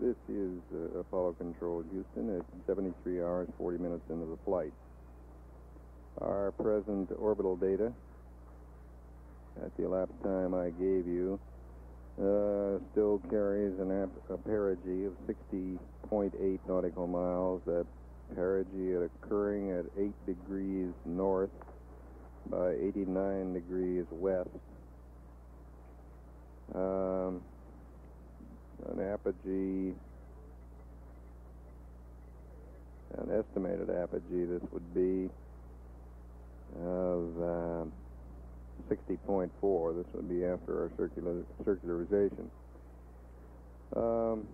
This is uh, Apollo Control Houston at 73 hours, 40 minutes into the flight. Our present orbital data at the elapsed time I gave you uh, still carries an ap- a perigee of 60.8 nautical miles. That perigee occurring at 8 degrees north by 89 degrees west. Um, an apogee, an estimated apogee, this would be of um, 60.4. This would be after our circular, circularization. Um,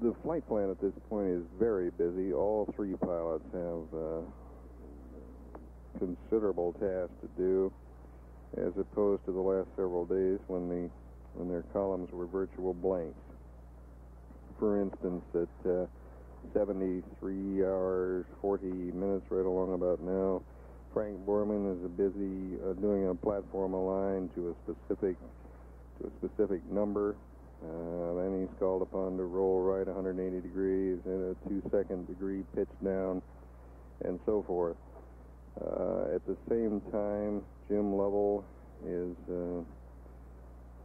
the flight plan at this point is very busy. All three pilots have uh, considerable tasks to do, as opposed to the last several days when the when their columns were virtual blanks. For instance, at uh, 73 hours 40 minutes, right along about now, Frank Borman is busy uh, doing a platform align to a specific to a specific number. Uh, then he's called upon to roll right 180 degrees in a two-second degree pitch down, and so forth. Uh, at the same time, Jim Lovell is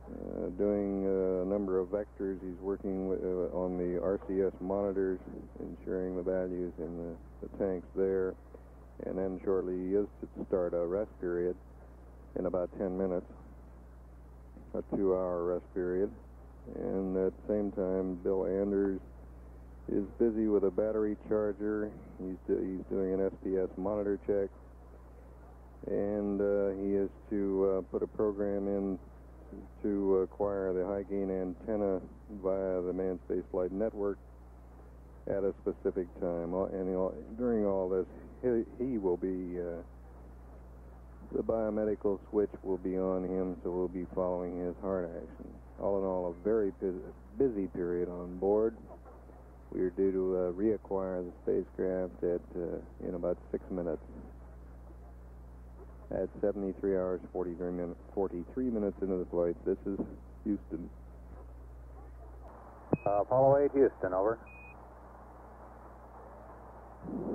uh, doing uh, a number of vectors. He's working with, uh, on the RCS monitors, ensuring the values in the, the tanks there. And then shortly he is to start a rest period in about 10 minutes, a two-hour rest period. And at the same time, Bill Anders is busy with a battery charger. He's, do, he's doing an SPS monitor check. And uh, he is to uh, put a program in to acquire the high gain antenna via the Manned Space Flight Network at a specific time. And during all this, he, will be, uh, the biomedical switch will be on him, so we'll be following his heart action. All in all, a very busy, busy period on board. We are due to uh, reacquire the spacecraft at uh, in about six minutes at 73 hours 43 minutes 43 minutes into the flight. This is Houston. Uh, Apollo 8, Houston, over.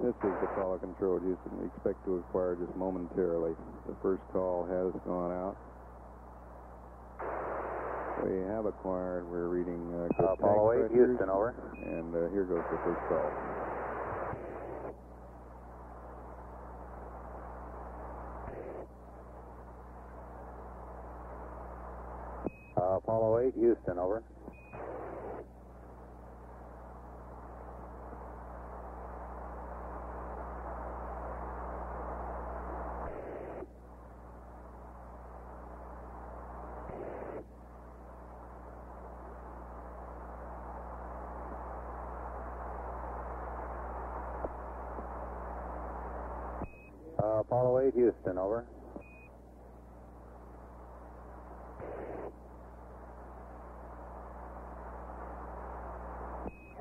This is Apollo Control Houston. We expect to acquire just momentarily. The first call has gone out. We have acquired. We're reading uh, Uh, Apollo 8, pressures, Houston, over. And uh, here goes the first call. Uh, Apollo 8, Houston, over. Apollo 8, Houston, over.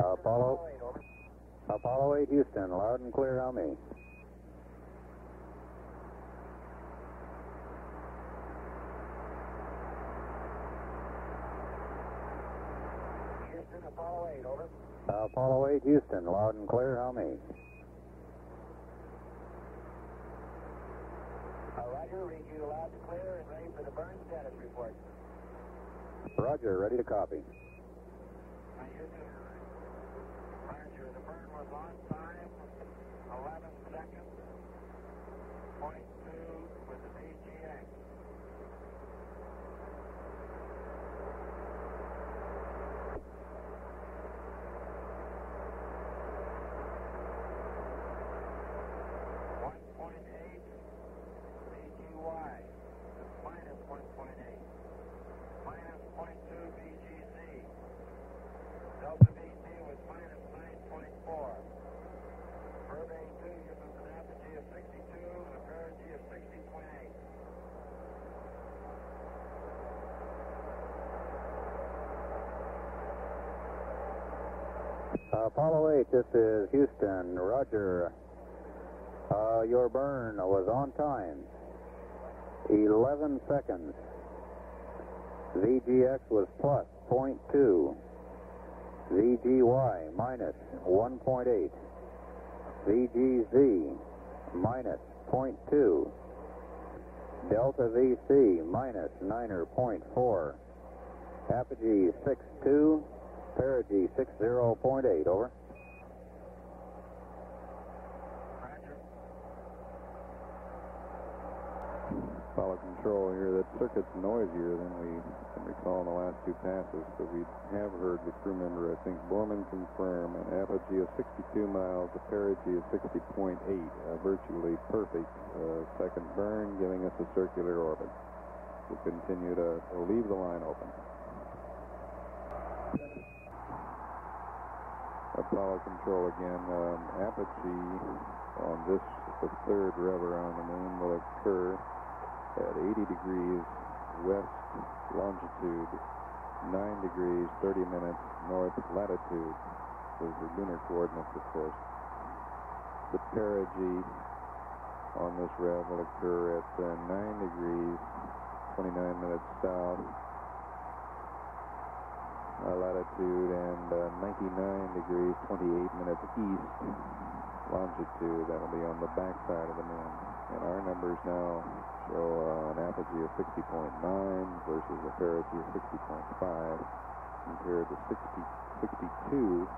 Uh, Apollo, Apollo 8, Houston, loud and clear on me. Houston, Apollo 8, over. Uh, Apollo 8, Houston, loud and clear on me. Uh, Roger, read you loud and clear and ready for the burn status report. Roger, ready to copy. Roger, the burn was on time, 11 seconds, point two with the VGX. One point eight VGY, minus one point eight, minus point two VGZ. Delta VC was minus nine point four. Verb A two gives us an apogee of sixty-two and a perigee of sixty point eight. Uh, Apollo 8, this is Houston. Roger. Uh, your burn was on time. 11 seconds. VGX was plus 0.2. VGY minus 1.8. VGZ minus 0.2. Delta VC minus 9.4. Apogee 62. Perigee 60.8. Over. Roger. Apollo Control here, that circuit's noisier than we can recall in the last two passes, but we have heard the crew member, I think, Borman confirm an apogee of 62 miles, a perigee of 60.8, a virtually perfect uh, second burn, giving us a circular orbit. We'll continue to to leave the line open. Apollo Control again, um, apogee on this, the third rev around the moon will occur at 80 degrees west longitude, 9 degrees 30 minutes north latitude. Those are lunar coordinates, of course. The perigee on this rev will occur at uh, 9 degrees 29 minutes south uh, latitude and uh, 99 degrees 28 minutes east longitude. That'll be on the back side of the moon. And our numbers now show uh, an apogee of 60.9 versus a perigee of 60.5 compared to 60, 62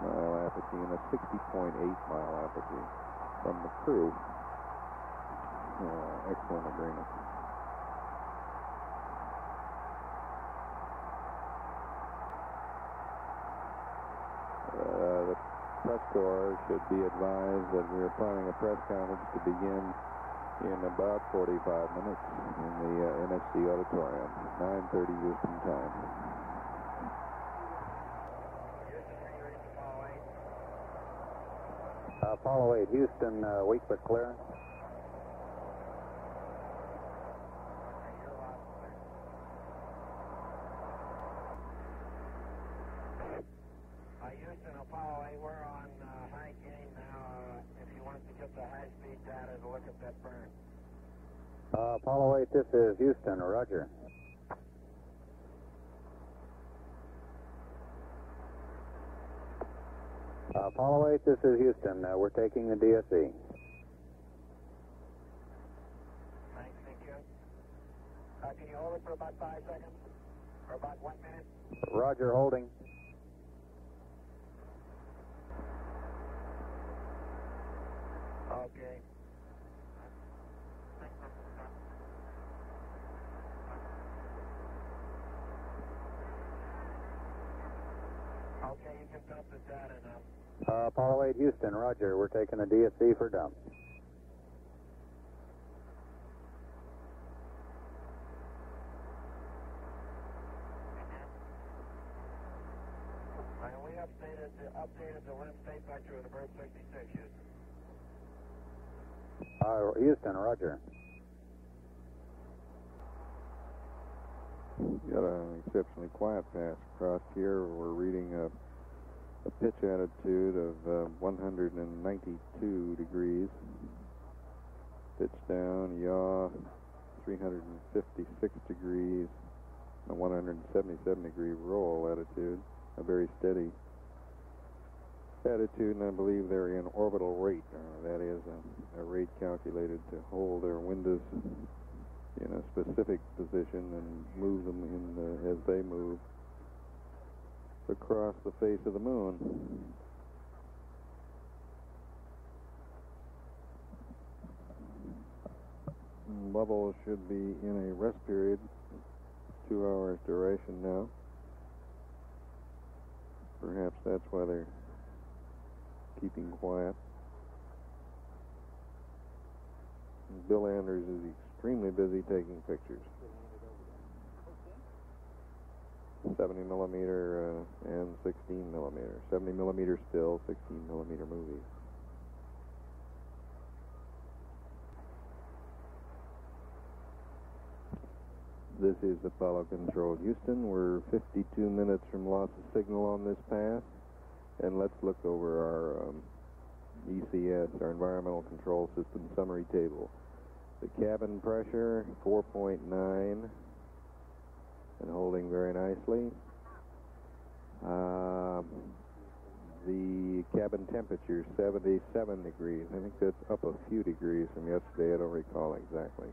mile apogee and a 60.8 mile apogee from the crew. Uh, excellent agreement. The press corps should be advised that we are planning a press conference to begin in about 45 minutes in the uh, NFC auditorium, 9:30 Houston time. Houston, are you ready for Apollo 8? Uh, Apollo 8, Houston, uh, weak but clear. Okay, you're loud and clear. Uh, Houston, Apollo 8, we're on uh, high gain now. Uh, if you want to get the high-speed data to look at that burn. Uh, Apollo 8, this is Houston, roger. Uh, Apollo 8, this is Houston. Uh, we're taking the DSE. Thanks, thank you. Uh, can you hold it for about five seconds? For about one minute? Roger, holding. Okay. Okay, you can dump the data now. Uh, Apollo 8, Houston, roger. We're taking the DSE for dump. And we updated the, updated the wind state vector of the bird 66, Houston. Uh, Houston, roger. Got an exceptionally quiet pass across here. We're reading a, a pitch attitude of uh, 192 degrees. Pitch down, yaw, 356 degrees, a 177 degree roll attitude. A very steady attitude, and I believe they're in orbital rate. Uh, that is a, a rate calculated to hold their windows in a specific position and move them in the, as they move across the face of the moon. Lovell should be in a rest period, two hours duration now. Perhaps that's why they're keeping quiet. Bill Anders is extremely busy taking pictures. 70 millimeter uh, and 16 millimeter. 70 millimeter still, 16 millimeter movies. This is Apollo Control Houston. We're 52 minutes from loss of signal on this path. And let's look over our um, ECS, our Environmental Control System summary table. The cabin pressure, 4.9. and holding very nicely. Um, the cabin temperature 77 degrees. I think that's up a few degrees from yesterday. I don't recall exactly.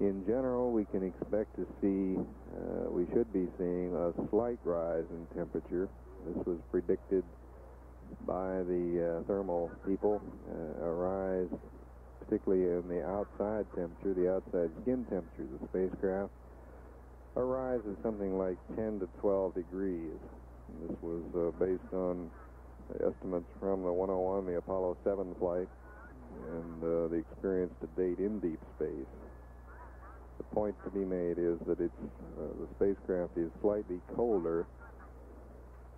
In general, we can expect to see, uh, we should be seeing a slight rise in temperature. This was predicted by the uh, thermal people, uh, a rise particularly in the outside temperature, the outside skin temperature of the spacecraft, a rise of something like 10 to 12 degrees. And this was uh, based on estimates from the 101, the Apollo 7 flight, and uh, the experience to date in deep space. The point to be made is that it's, uh, the spacecraft is slightly colder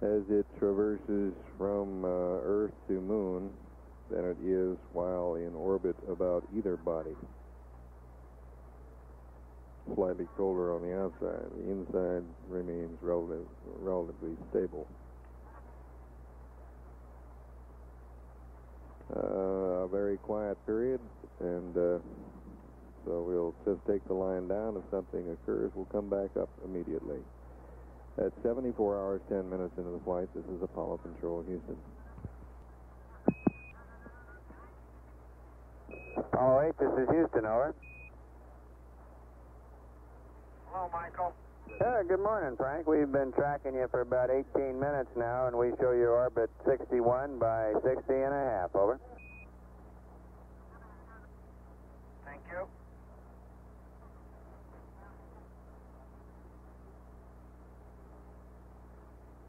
as it traverses from uh, Earth to Moon than it is while in orbit about either body. Slightly colder on the outside. The inside remains relative, relatively stable. Uh, a very quiet period, and uh, so we'll just take the line down. If something occurs, we'll come back up immediately. At 74 hours, 10 minutes into the flight, this is Apollo Control, Houston. Apollo 8, this is Houston, over. Hello, Michael. Yeah, good morning, Frank. We've been tracking you for about 18 minutes now, and we show you orbit 61 by 60 and a half, over. Thank you.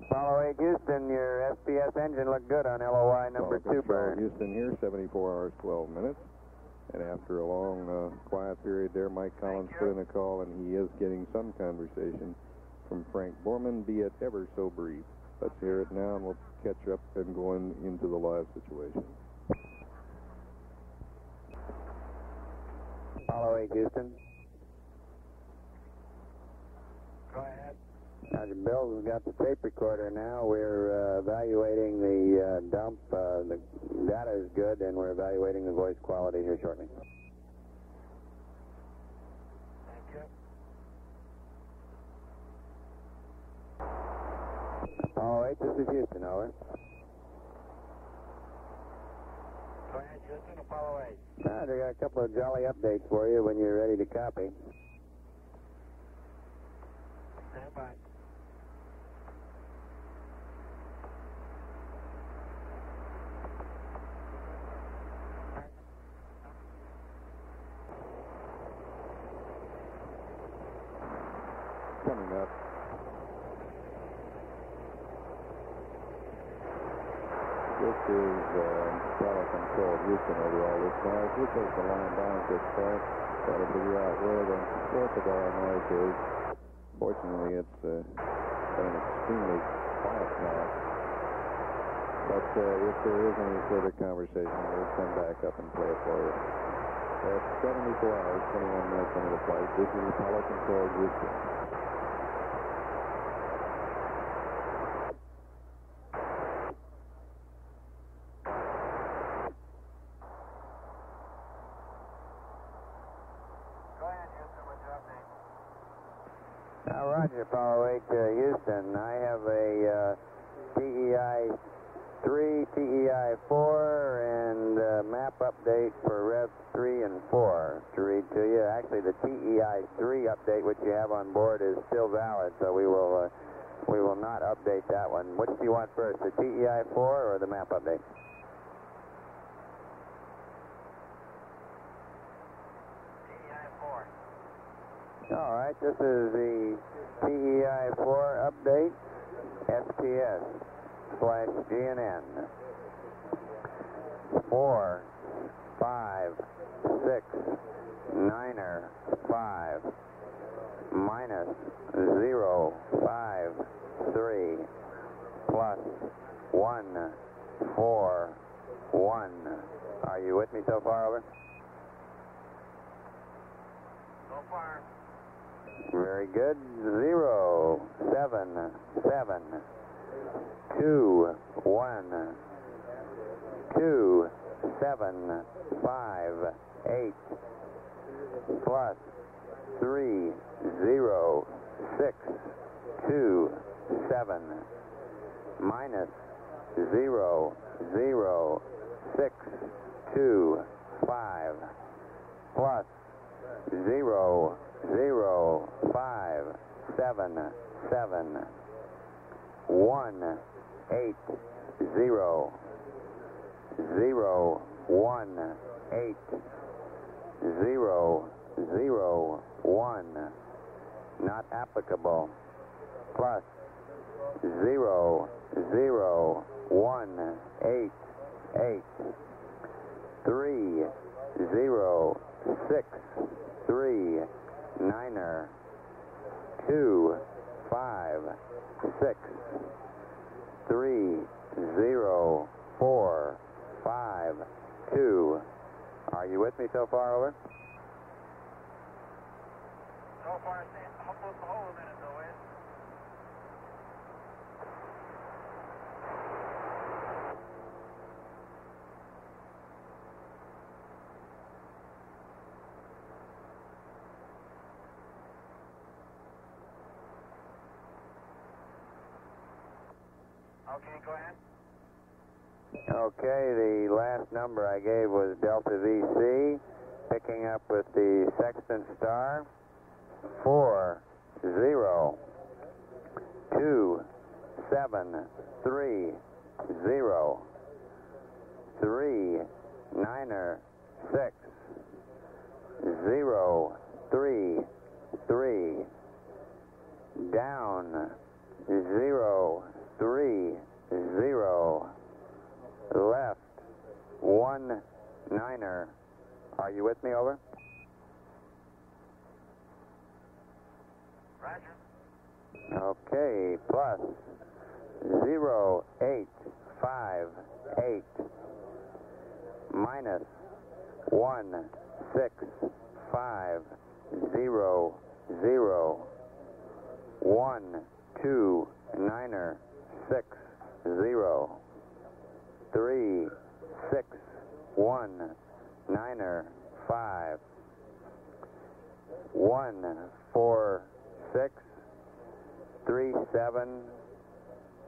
Apollo 8, Houston, your SPS engine looked good on LOI number Apollo 2 Control, burn. Houston here, 74 hours, 12 minutes. And after a long, uh, quiet period there, Mike Collins put in a call, and he is getting some conversation from Frank Borman, be it ever so brief. Let's hear it now, and we'll catch up and go in, into the live situation. Apollo 8, Houston. Go ahead. Roger, Bill, we've got the tape recorder now. We're uh, evaluating the uh, dump. Uh, the data is good, and we're evaluating the voice quality here shortly. Thank you. Apollo 8, this is Houston, over. Go ahead, Houston. Apollo 8. Roger, got a couple of jolly updates for you when you're ready to copy. Stand by. Coming up. This is um, Apollo Control, Houston this. We'll take the line down at this point, try to out where the source of all noise is. Fortunately, it's uh, been extremely quiet now. But uh, if there is any further conversation, we'll come back up and play it for you. At 74 hours, 21 minutes into the flight, this is Apollo Control, Houston. Go ahead, Houston, with your update. Now, Roger, Apollo 8 to Houston. I have a uh, TEI 3, TEI 4, and uh, map update for Rev 3 and 4 to read to you. Actually, the TEI 3 update, which you have on board, is still valid, so we will uh, we will not update that one. Which do you want first, the TEI 4 or the map update? TEI 4. All right, this is the TEI 4 update, SPS slash GNN. Four, five, six, niner, five, minus zero, five, three, plus one, four, one. Are you with me so far, over? So far. Very good. Zero, seven, seven, two, one, two, seven, five, eight, plus three zero six two seven minus zero zero six two five plus zero zero five seven seven one eight zero zero one eight zero zero one not applicable plus zero zero one eight eight three zero six three niner two five six three zero four five two. Are you with me so far over So far, stay almost the whole minute, though, Okay, go ahead. Okay, the last number I gave was Delta VC, picking up with the Sextant Star. Four, zero, two, seven, three, zero, three, niner, six, zero, three, three, down, zero, three, zero, left, one niner. Are you with me, over? Roger. Okay, plus zero eight five eight minus one six five zero zero one two niner six zero three six one niner er, five one four six three seven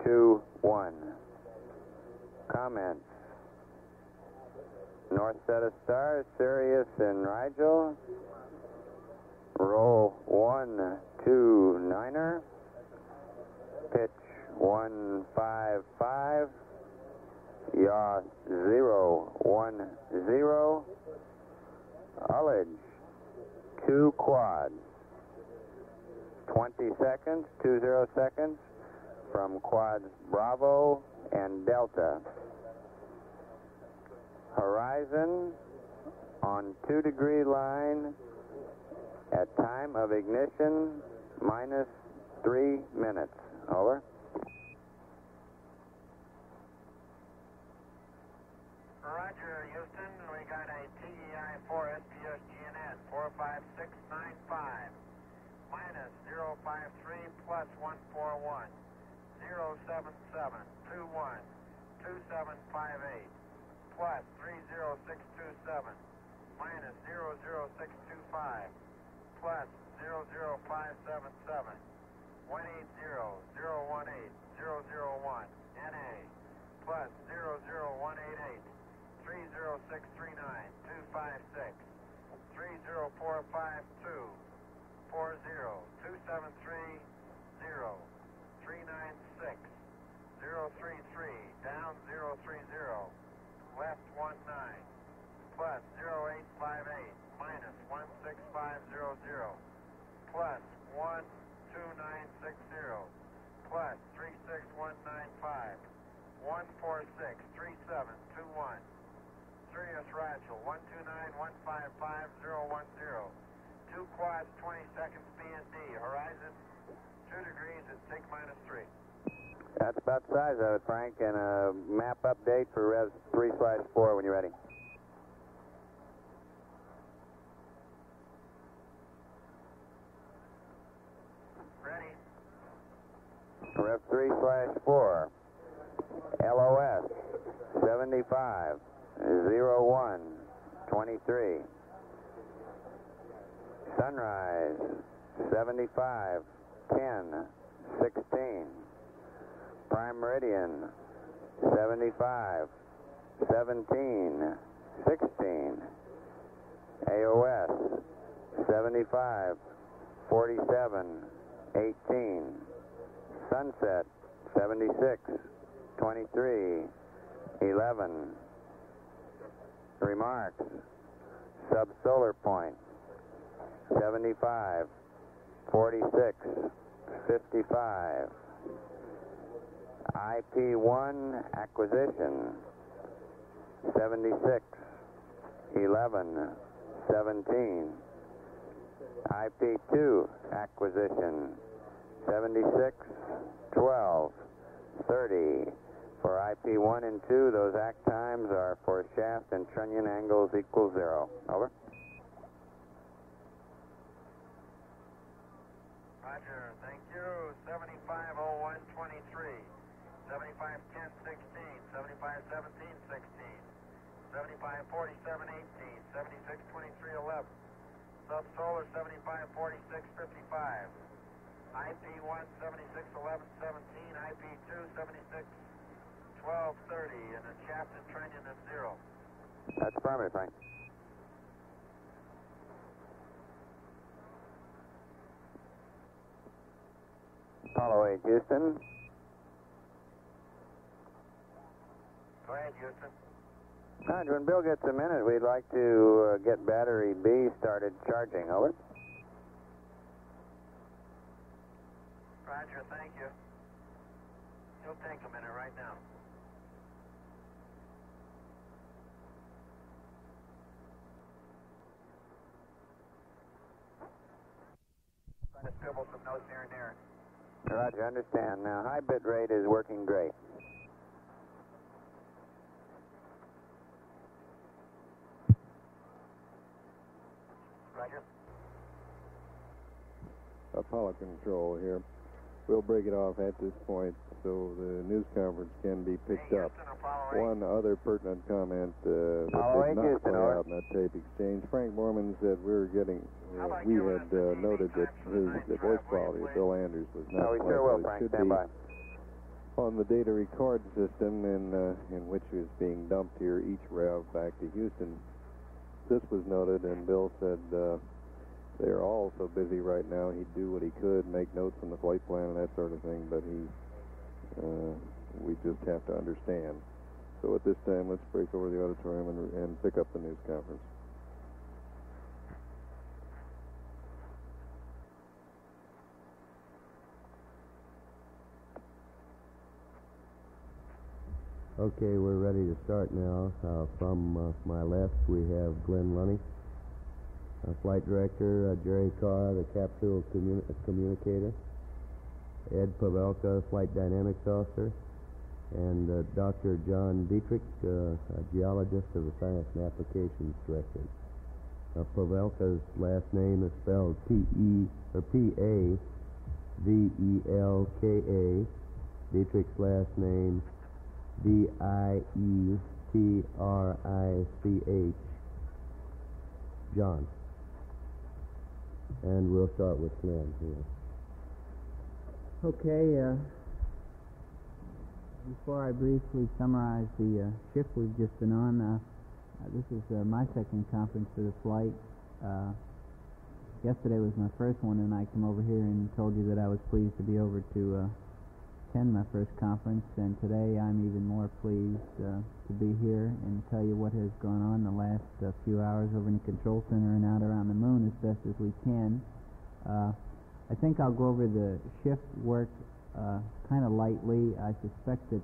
two one. Comments. North set of stars, Sirius and Rigel. Roll one two niner. Pitch one five five. Yaw zero one zero. Ullage two quads. 20 seconds, 20 seconds from quads Bravo and Delta. Horizon on 2 degree line at time of ignition minus 3 minutes. Over. Roger, Houston. We got a TEI 4 SPS GNS 45695 minus 053 plus 141 077 21 2758 plus 30627 minus 00625 plus 00577 180 018 001 NA plus 00188 30639 256 30452 40 273 0 396 033 down 030 left 19 plus 0858 minus 16500 plus 12960 plus 36195 146 3721 Sirius Rigel 129-155-010. Two quads, 20 seconds B and D. Horizon, 2 degrees at TIG minus 3. That's about the size of it, Frank, and a map update for Rev 3 slash 4 when you're ready. Ready? Rev 3 slash 4. LOS 75 01 23. Sunrise, 75, 10, 16. Prime Meridian, 75, 17, 16. AOS, 75, 47, 18. Sunset, 76, 23, 11. Remarks, Subsolar Point, 75, 46, 55. IP1 Acquisition, 76, 11, 17. IP2 Acquisition, 76, 12, 30. For IP1 and 2, those act times are for shaft and trunnion angles equal zero. Over. Roger, thank you. 750123, 751016, 751716, 754718, 762311. Subsolar 754655. IP1 761117, IP2 761230, and a shaft and trunnion of zero. That's affirmative, Frank. Apollo 8, Houston. Go ahead, Houston. Roger, when Bill gets a minute, we'd like to uh, get battery B started charging. Over. Roger, thank you. It'll take a minute right now. Trying to scribble some notes here and there. Roger, understand. Now, high bit rate is working great. Roger. Apollo Control here. We'll break it off at this point so the news conference can be picked Hey, up. Houston, One other pertinent comment uh, that Apollo did 8, not Houston, play out in that tape exchange. Frank Borman said we were getting. How Uh, we had uh, noted that the his ninth the voice drive, will you quality of? Bill Anders was not No, quite sure what will, Frank. should Stand be by. on the data record system in uh, in which is being dumped here each rev back to Houston. This was noted, and Bill said uh, they're all so busy right now. He'd do what he could, make notes on the flight plan and that sort of thing, but he uh, we just have to understand. So at this time, let's break over the auditorium and, and pick up the news conference. Okay, we're ready to start now. Uh, from uh, my left, we have Glynn Lunney, uh, flight director, uh, Jerry Carr, the capsule communi- communicator, Ed Pavelka, flight dynamics officer, and uh, Dr. John Dietrich, uh, a geologist of the Science and Applications Director. Pavelka's last name is spelled P-E, or P-A-V-E-L-K-A. Dietrich's last name D I E T R I C H. John. And we'll start with Glynn here. Okay, uh, before I briefly summarize the uh, shift we've just been on, uh, uh, this is uh, my second conference for the flight. Uh, yesterday was my first one, and I came over here and told you that I was pleased to be over to attend my first conference, and today I'm even more pleased uh, to be here and tell you what has gone on the last uh, few hours over in the control center and out around the moon as best as we can. Uh, I think I'll go over the shift work uh, kind of lightly. I suspect that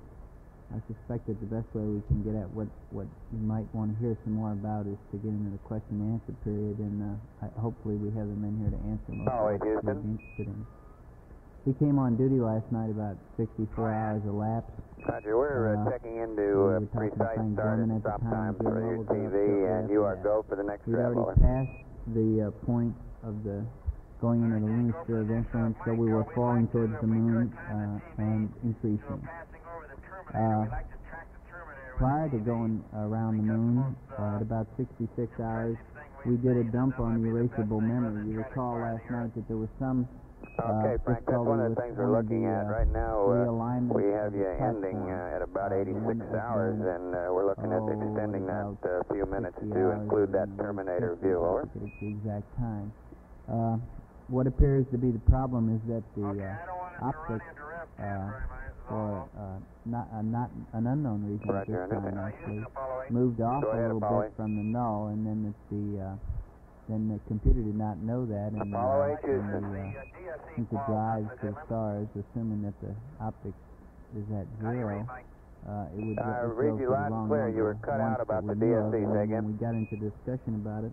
I suspect that the best way we can get at what what you might want to hear some more about is to get into the question and answer period, and uh, I, hopefully we have them in here to answer most Oh, of what you'd be interested in. We came on duty last night about 64 hours elapsed. Roger, we're uh, Uh, checking into we uh, were talking precise start Gorman and the stop time, times Jim for your Lowe TV, and you are go for the next We'd rev. already Over. passed the uh, point of the going into the lunar sphere of influence, so we were falling towards the moon uh, and increasing. Passing over the Uh, terminator. we like to track the terminator. prior to going around the moon, uh, at about 66 hours, we did a dump on the erasable memory. You recall last night that there was some uh, Okay, Frank, that's one of the things we're looking the, at uh, right now. Uh, we have the you ending uh, at about Uh, 86 one that was hours, and uh, we're looking at oh, extending that about uh, few minutes to include that Terminator view. I Over. the exact time. Uh, what appears to be the problem is that the uh, I don't want it to run optics, into uh, very much. is for uh, not uh, not an unknown reason at Roger, this I time actually moved off Go a little Apollo bit from the null, and then that the uh, then the computer did not know that, and uh, 8 and the, uh, uh, since it drives to the stars, assuming that the optics is at zero, uh, it would I let read you loud and clear. You were cut out about the we knew of, and again. When we got into discussion about it,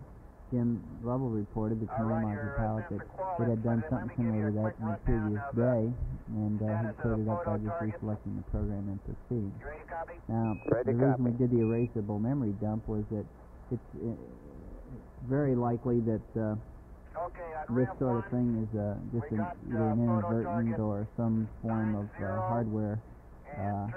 Jim Lovell reported, the Uh, Roger, module uh, pilot, that it had done something me give you similar to that in the previous day, and uh, he cleared it up by just reselecting the program and proceeding. You ready to copy? Now, the reason we did the erasable memory dump was that it's uh, very likely that uh, Okay, this sort of thing is uh, just an, got, either uh, an inadvertent or some form of uh, hardware uh,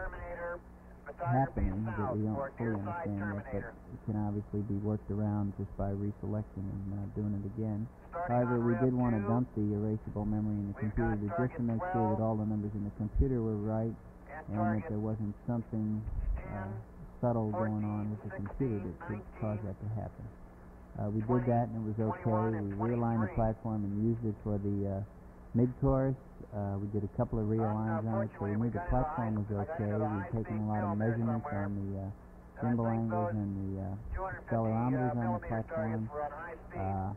happening that we don't fully understand yet, but it can obviously be worked around just by reselecting and uh, doing it again. However, we did want to dump the erasable memory in the computer to, just to make sure that all the numbers in the computer were right and that there wasn't something 10, subtle going on with the computer that could cause that to happen. Uh, we did that and it was okay. We realigned the platform and used it for the uh, mid-course. Uh, we did a couple of realigns on it, so we knew the platform was okay. We'd taken a lot of measurements on the uh, and I think gimbalometers those and the uh, accelerometers uh, on the platform. targets were on high speed. Uh,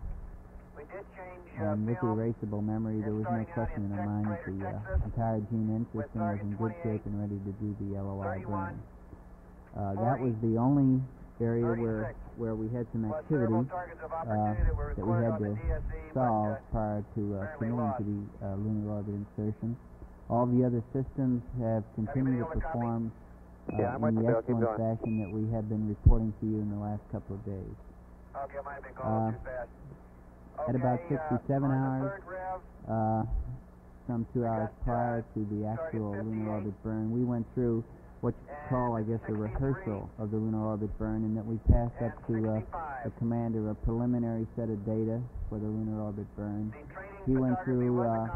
we did change uh, and with the erasable memory, there was no question in our mind that the uh, entire GNN system was in good shape and ready to do the LOI 31, burn. Uh, that was the only area where 36, where we had some activity several targets of opportunity that we had to solve uh, prior to uh, committing to the uh, lunar orbit insertion. All the other systems have continued to all the copy? perform uh, Yeah, I'm in the you, Keep excellent going. fashion that we have been reporting to you in the last couple of days. Okay, I might have been Uh, too fast. at about 67 uh, hours, rev, uh, some two hours uh, prior to the actual lunar orbit burn, we went through what you call, I guess, a rehearsal of the lunar orbit burn, and that we passed up to uh, the commander a preliminary set of data for the lunar orbit burn. He went through, uh,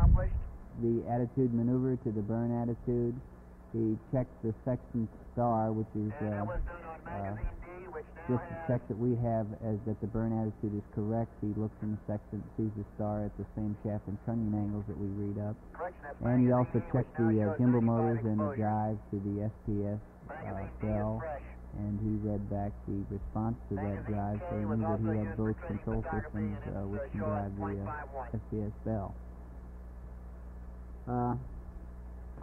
the attitude maneuver to the burn attitude. He checked the sextant star, which is and uh, just has check that we have as that the burn attitude is correct. He looks in the sextant, sees the star at the same shaft and trunnion angles that we read up. And he also checked the uh, gimbal motors and the drives to the SPS uh, bell, and he read back the response to that drive, so he knew that he had both control systems uh, which uh, can drive the uh, SPS bell.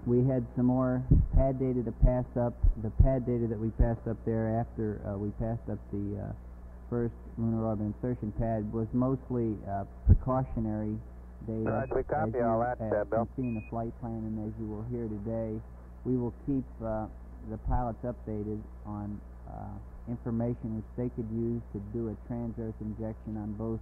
Uh, we had some more pad data to pass up. The pad data that we passed up there after uh, we passed up the uh, first lunar orbit insertion pad was mostly uh, precautionary data. Roger, we copy all that, uh, uh, Bill. can see in the flight plan, and as you will hear today, we will keep uh, the pilots updated on uh, information which they could use to do a trans-Earth injection on both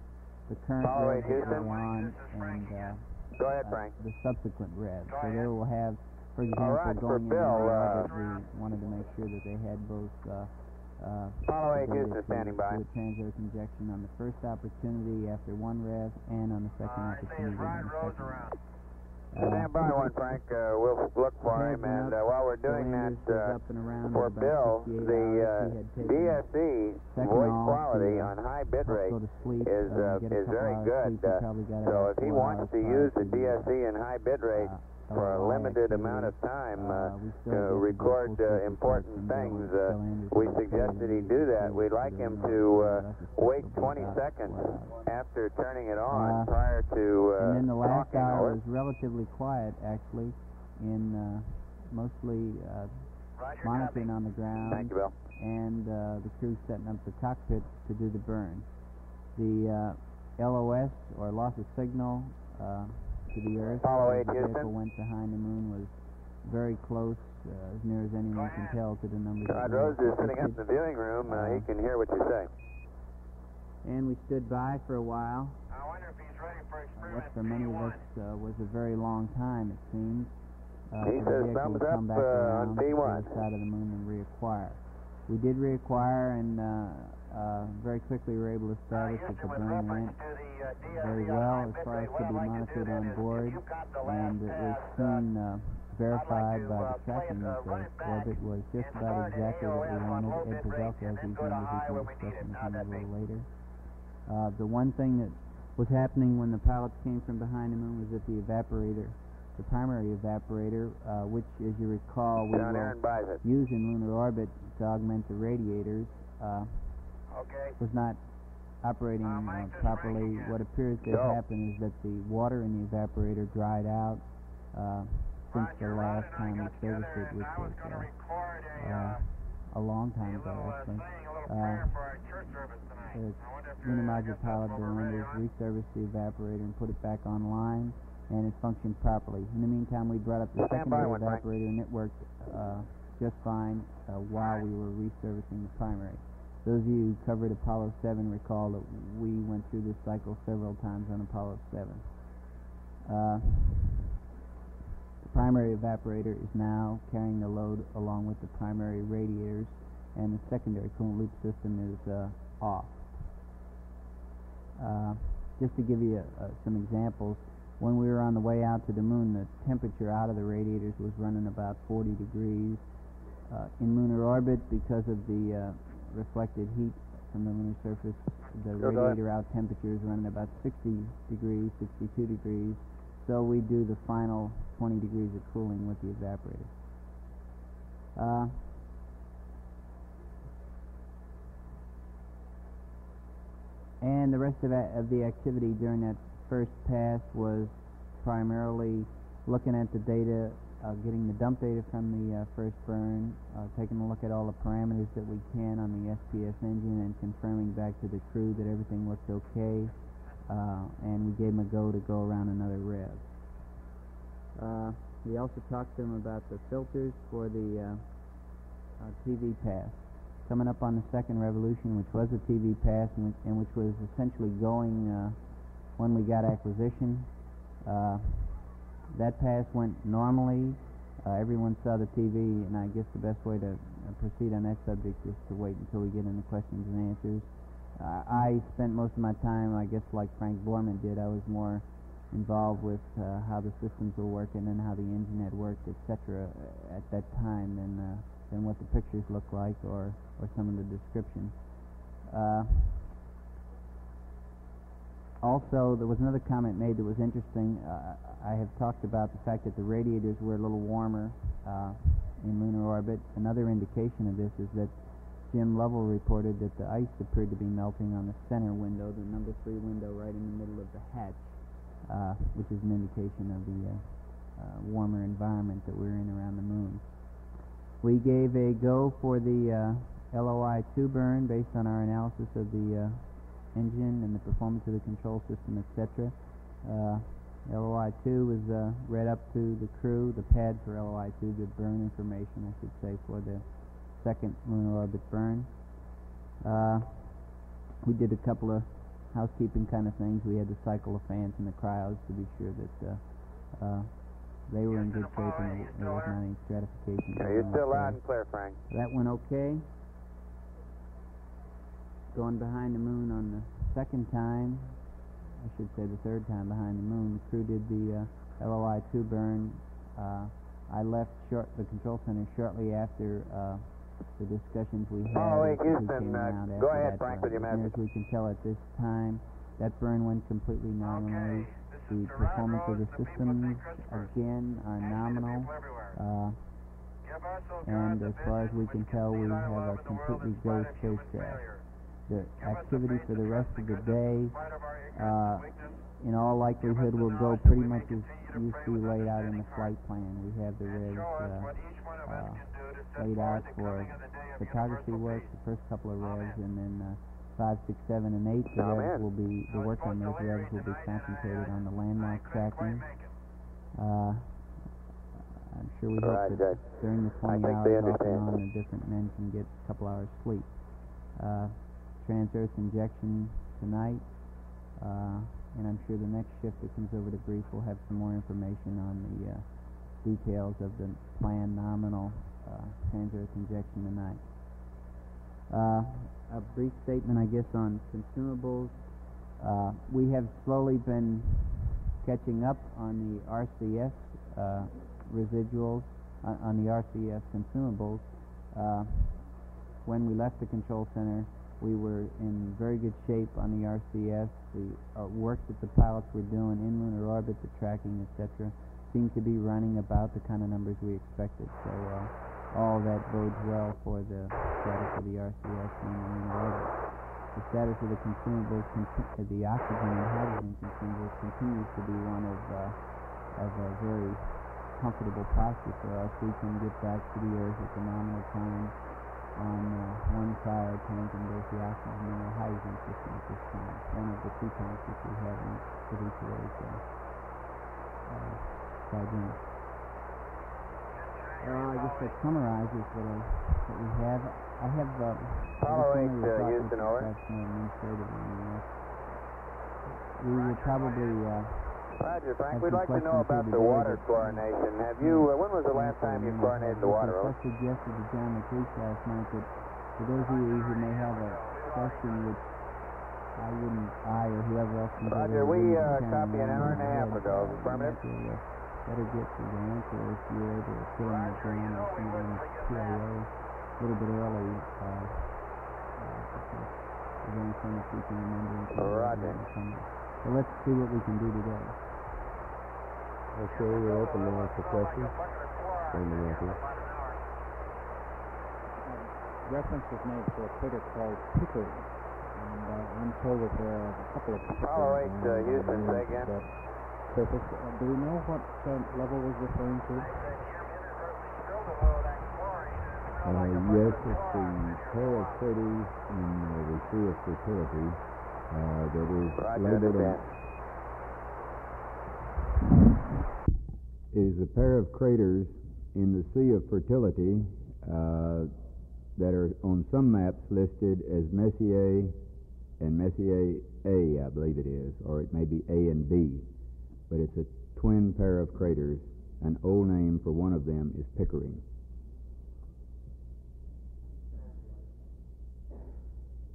the current Follow rev Houston. on This is Frank and uh. Go ahead, uh, the subsequent. Go So they will have, for example, right, for going in Bill, uh, we wanted to make sure that they had both uh, uh, Follow the eight ability Houston standing by. do a trans-Earth injection on the first opportunity after one rev and on the second Uh, opportunity as on Ryan the second around. rev. Stand by one, Frank. Uh, we'll look for Heads him. And uh, while we're doing that, uh, up and around for Bill, the uh, He had taken DSE voice quality to, uh, on high bit rate sleep, is uh, uh, is very good. Uh, so if he wants to use the to, uh, DSE in high bit rate uh, for a limited amount of time uh, uh, to record uh, important things, uh, we will suggest that he do that. We'd like him to uh, a wait 20 seconds after turning it on Uh, prior to uh, and then the last hour was relatively quiet, actually, in uh, mostly uh, monitoring on the ground Thank you, Bill. and uh, the crew setting up the cockpit to do the burn. The uh, LOS, or loss of signal uh, to the Earth, Follow eight, the Houston. vehicle went behind the moon, was very close, uh, as near as anyone can tell, to the numbers that Red we Rose is sitting up in the viewing room. Uh, he Uh, can hear what you say. And we stood by for a while. I wonder if he's ready for Uh, experiment what for many of us uh, was a very long time, it seems. Uh, He says vehicle thumbs come up, back uh, on around to the P1. other side of the moon and reacquire. we did reacquire and uh, uh, very quickly we were able to Uh, establish that the burn went the uh, very well as far as could be what I'd like to monitored on board, if you got the and it was pass, uh, soon uh, verified by uh, the tracking uh, that the orbit was just about exactly what we wanted. Ed bit Pavelka, rates as and then he's go to going to be when we need discussing it. with How'd a little later. Uh, the one thing that was happening when the pilots came from behind the moon was that the evaporator, the primary evaporator, uh, which, as you recall, we John will Aaron buys it. use in lunar orbit to augment the radiators, uh, Okay. was not operating Uh, uh, properly. What appears to have happened is that the water in the evaporator dried out uh, since the Roger, Rod last and time we serviced it, which was was uh, a, uh, uh, a long time ago, little, uh, actually. thing, a little Uh, for our service tonight. The I wonder if lunar you're- I module guess that's pilot what we're Bill Anders reserviced the evaporator and put it back online, and it functioned properly. In the meantime, we brought up the secondary evaporator, and it worked uh, just fine uh, while we were reservicing the primary. Those of you who covered Apollo 7 recall that we went through this cycle several times on Apollo 7. Uh, the primary evaporator is now carrying the load along with the primary radiators, and the secondary coolant loop system is uh, off. Uh, just to give you uh, some examples, when we were on the way out to the moon, the temperature out of the radiators was running about 40 degrees. Uh, in lunar orbit, because of the uh, reflected heat from the lunar surface, the Go ahead. radiator out temperature is running about 60 degrees, 62 degrees. So we do the final 20 degrees of cooling with the evaporator. Uh, and the rest of, of the activity during that first pass was primarily looking at the data, uh, getting the dump data from the uh, first burn, uh, taking a look at all the parameters that we can on the SPS engine, and confirming back to the crew that everything looked okay. Uh, and we gave them a go to go around another rev. Uh, we also talked to them about the filters for the uh, TV pass. Coming up on the second revolution, which was a TV pass and, which- and which was essentially going when we got acquisition. Uh, that pass went normally. Uh, everyone saw the TV, and I guess the best way to uh, proceed on that subject is to wait until we get into questions and answers. Uh, I spent most of my time, I guess, like Frank Borman did. I was more involved with uh, how the systems were working and how the engine had worked, etc. At that time than uh, than what the pictures look like or or some of the description. Also, there was another comment made that was interesting. Uh, I have talked about the fact that the radiators were a little warmer uh, in lunar orbit. Another indication of this is that Jim Lovell reported that the ice appeared to be melting on the center window, the number three window right in the middle of the hatch, uh, which is an indication of the uh, uh, warmer environment that we're in around the moon. We gave a go for the uh, LOI-2 burn based on our analysis of the engine and the performance of the control system, etc. Uh, LOI-2 was uh, read up to the crew, the pad for LOI-2, the burn information, I should say, for the second lunar orbit burn. Uh, we did a couple of housekeeping kind of things. We had to cycle the fans and the cryos to be sure that uh, uh, they were in good shape and there- was not any stratification. Yeah, you're still loud and clear, Frank. That went okay. Going behind the moon on the second time, I should say the third time behind the moon, the crew did the uh, LOI-2 burn. Uh, I left short the control center shortly after uh, the discussions we had. Oh, as wait, Houston, uh, go ahead, that Frank, burn. with your As message. as we can tell at this time, that burn went completely nominally. Okay, The performance of the Toronto, the people systems, again, are nominal. Uh, Give us those and as far as we can tell, we have a in the world completely in spite ghost spacecraft. The Give us the activity for the rest of the day, in spite of our ignorance uh, in all likelihood, will go pretty much as you see laid out in the flight plan. We have the and revs show us uh, what each one of us uh, can do to set laid out for coming of the day of photography work, the first couple of Amen. and then uh, five, six, seven, and eight. The revs will be the work on those revs will be tonight, and I- concentrated on the landmark tracking. Uh, I'm sure we All hope right, that during the 20 hours off and on, the different men can get a couple hours sleep. Uh, trans-earth injection tonight, uh, and I'm sure the next shift that comes over to brief will have some more information on the uh, details of the planned nominal uh, trans-earth injection tonight. Uh, a brief statement, I guess, on consumables. Uh, we have slowly been catching up on the RCS uh, residuals, on, on the RCS consumables. When we left the control center, we were in very good shape on the RCS. The uh, work that the pilots were doing in lunar orbit, the tracking, etc., seemed to be running about the kind of numbers we expected. So uh, all that bodes well for the status of the RCS in lunar orbit. The status of the consumables, uh, the oxygen and hydrogen consumables, continues to be one of uh, of a very comfortable posture for us. We can get back to the Earth at the nominal time on uh, one cryo tank and both the oxygen and the hydrogen system at this time. One of the two that we have in with each uh, uh, cryogenics. Well, I guess that summarizes what, I, what we have. I have uh, I Apollo guess one 8, other uh, Houston, over. administrative than anything else. We will probably uh, Roger, Frank. We'd like to know about the water chlorination. Have you, uh, when was the last time you chlorinated the water? I suggested to John McLeaish last night that for those of you who may have a question which I wouldn't, I or whoever else can Roger, we, uh, copy an hour and a half ago. Affirmative. uh, Better get to the answer if you're able to fill in the grant or the PIO a little bit early. Uh, uh, because is there anything that you can remember? Roger. Remember? So let's see what we can do today. Okay, we're open now for questions. Chairman Matthews. reference was made to a critter called Pickering, and uh, I'm told that there are a couple of Apollo 8, uh, Houston, say again. That surface. Uh, do we know what uh, Lovell was referring to? Uh, yes, it's the pair of craters in uh, the Sea of Fertility uh, that is Roger, labeled understand. is a pair of craters in the Sea of Fertility uh, that are on some maps listed as Messier and Messier A, I believe it is, or it may be A and B, but it's a twin pair of craters. An old name for one of them is Pickering.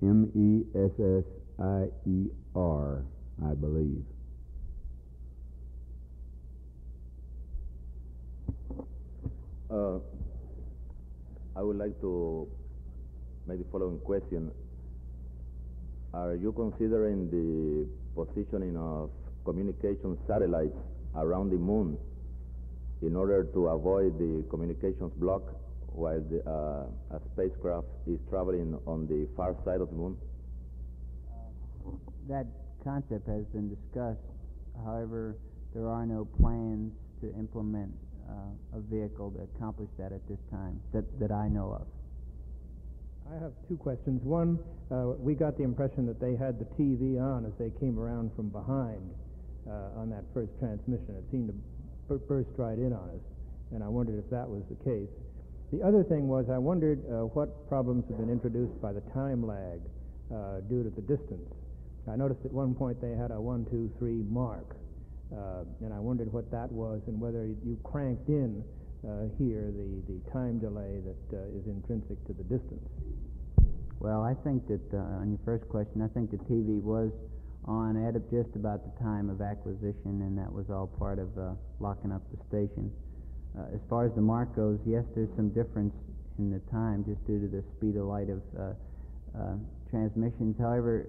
M E S S I E R, I believe. Uh, I would like to make the following question. Are you considering the positioning of communication satellites around the moon in order to avoid the communications block while the, uh, a spacecraft is traveling on the far side of the moon? That concept has been discussed. However, there are no plans to implement uh, a vehicle to accomplish that at this time that, that I know of. I have two questions. One, uh, we got the impression that they had the TV on as they came around from behind uh, on that first transmission. It seemed to bur- burst right in on us, and I wondered if that was the case. The other thing was I wondered uh, what problems have been introduced by the time lag uh, due to the distance. I noticed at one point they had a one, two, three mark, uh, and I wondered what that was and whether you cranked in uh, here the, the time delay that uh, is intrinsic to the distance. Well, I think that uh, on your first question, I think the TV was on at just about the time of acquisition, and that was all part of uh, locking up the station. Uh, as far as the mark goes, yes, there's some difference in the time just due to the speed of light of transmissions. However,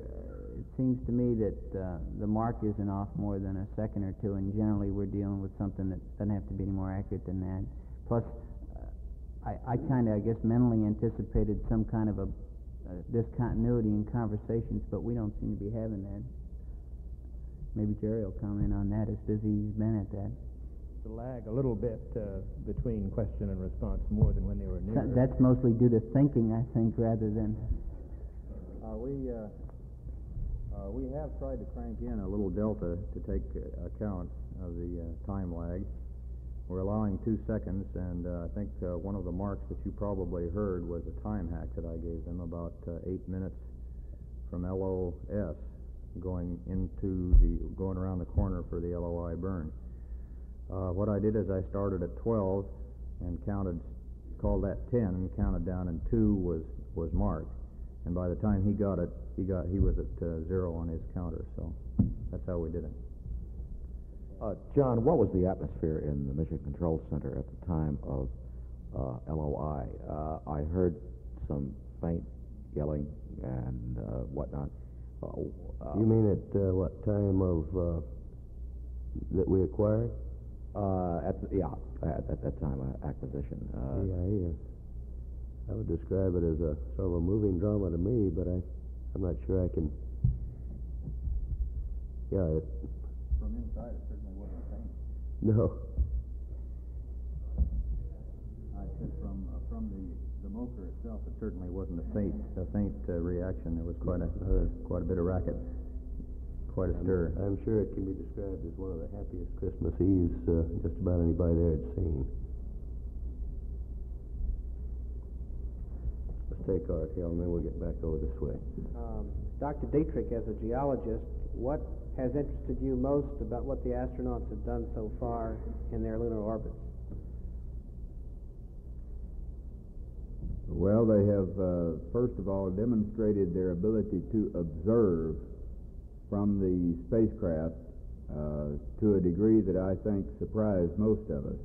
it seems to me that uh, the mark isn't off more than a second or two, and generally we're dealing with something that doesn't have to be any more accurate than that. Plus, uh, I, I kind of, I guess, mentally anticipated some kind of a uh, discontinuity in conversations, but we don't seem to be having that. Maybe Jerry will comment on that, as busy he's been at that. The lag a little bit uh, between question and response more than when they were near. That's mostly due to thinking, I think, rather than. Uh, we, uh, uh, we have tried to crank in a little delta to take account of the uh, time lag. We're allowing two seconds, and uh, I think uh, one of the marks that you probably heard was a time hack that I gave them about uh, eight minutes from LOS going into the, going around the corner for the LOI burn. Uh, what I did is I started at 12 and counted, called that 10 and counted down, and two was, was marked. And by the time he got it, he got, he was at uh, zero on his counter, so that's how we did it. Uh, John, what was the atmosphere in the Mission Control Center at the time of uh, LOI? Uh, I heard some faint yelling and uh, whatnot. Uh, uh, You mean at uh, what time of uh, that we acquired? uh, at the, yeah, at, at that time uh, acquisition. Uh, yeah, yeah. I would describe it as a sort of a moving drama to me, but I, I'm not sure I can. Yeah, it, From inside, it certainly wasn't faint. no. I said from, uh, from the, the motor itself, it certainly wasn't a faint, a faint uh, reaction. There was quite a, uh, quite a bit of racket, quite a stir. I'm, I'm sure it can be described as one of the happiest Christmas Eves uh, just about anybody there had seen. Let's take Art Hill, and then we'll get back over this way. Um, Dr. Dietrich, as a geologist, what has interested you most about what the astronauts have done so far in their lunar orbits? Well, they have, uh, first of all, demonstrated their ability to observe from the spacecraft uh, to a degree that I think surprised most of us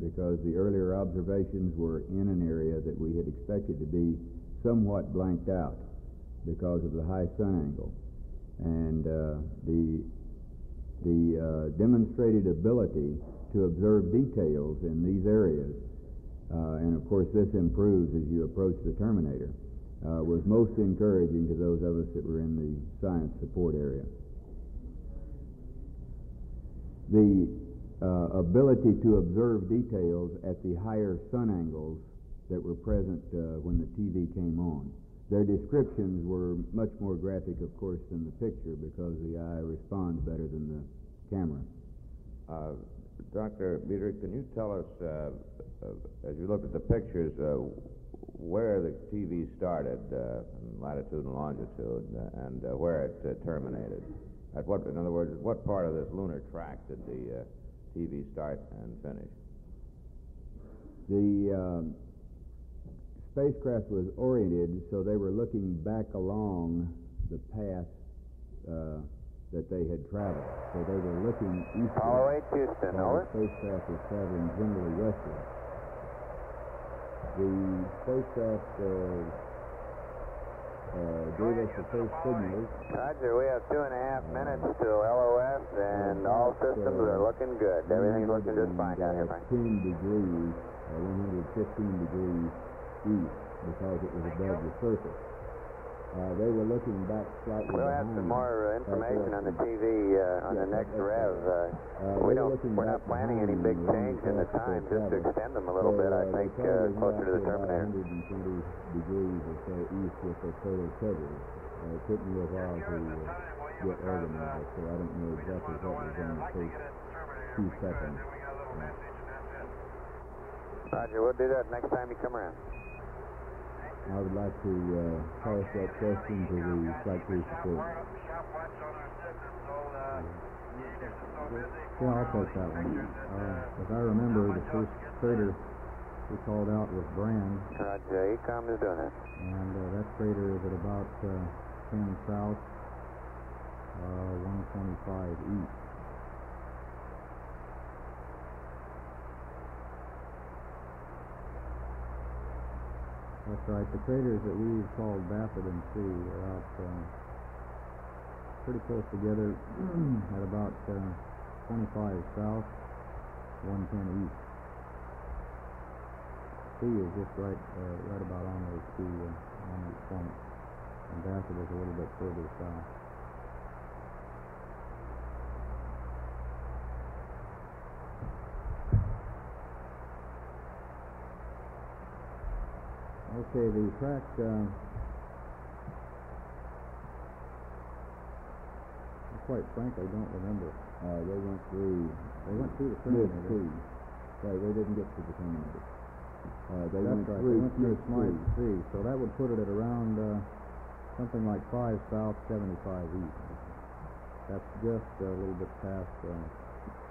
because the earlier observations were in an area that we had expected to be somewhat blanked out because of the high sun angle. And uh, the, the uh, demonstrated ability to observe details in these areas uh, and of course this improves as you approach the Terminator, uh, was most encouraging to those of us that were in the science support area. The uh, ability to observe details at the higher sun angles that were present uh, when the TV came on. Their descriptions were much more graphic, of course, than the picture because the eye responds better than the camera. Uh, Dr. Dietrich, can you tell us, uh, uh, as you look at the pictures, uh, where the TV started, uh, in latitude and longitude, uh, and uh, where it uh, terminated? At what, in other words, at what part of this lunar track did the uh, TV start and finish? The um, spacecraft was oriented so they were looking back along the path uh, that they had traveled. So they were looking eastward. Apollo 8 Houston, over. The spacecraft was traveling generally westward. The spacecraft uh, uh, gave us the first signals. Roger, we have two and a half minutes to LOS, and all systems are looking good. Everything's looking just fine down here, Frank. 10 degrees, uh, 115 degrees east because it was above the surface. Uh, they were looking back slightly We'll have some more uh, information on the TV uh, on the next rev. Uh, Uh, we don't, were looking we're not planning any big the change in the longitude time, they just to extend them a little So, bit, I uh, think, uh, closer to the about Terminator. 120 degrees or so east with the total coverage. Uh, it took me a while to uh, get organized, so I don't know exactly what was on the first few seconds. Roger, we'll do that next time you come around. I would like to uh, pass that question to the flight crew support. Yeah, I'll take that one. Uh, as I remember, the first crater we called out was Brand, Roger, ECOM is doing it. and uh, that crater is at about uh, 10 south, uh, 125 east. That's right. The craters that we've called Baffingham C are out uh, pretty close together at about uh, 25 south, 110 east. C is just right, uh, right about on those two, uh, on those points, and Bassett is a little bit further south. Okay, the track, uh, quite frankly I don't remember. Uh, they went through They went through the Terminator. Right, they didn't get to the Terminator. Uh, they That's went right, through they went through Smythe C, so that would put it at around, uh, something like five south, seventy-five east. That's just a little bit past, uh,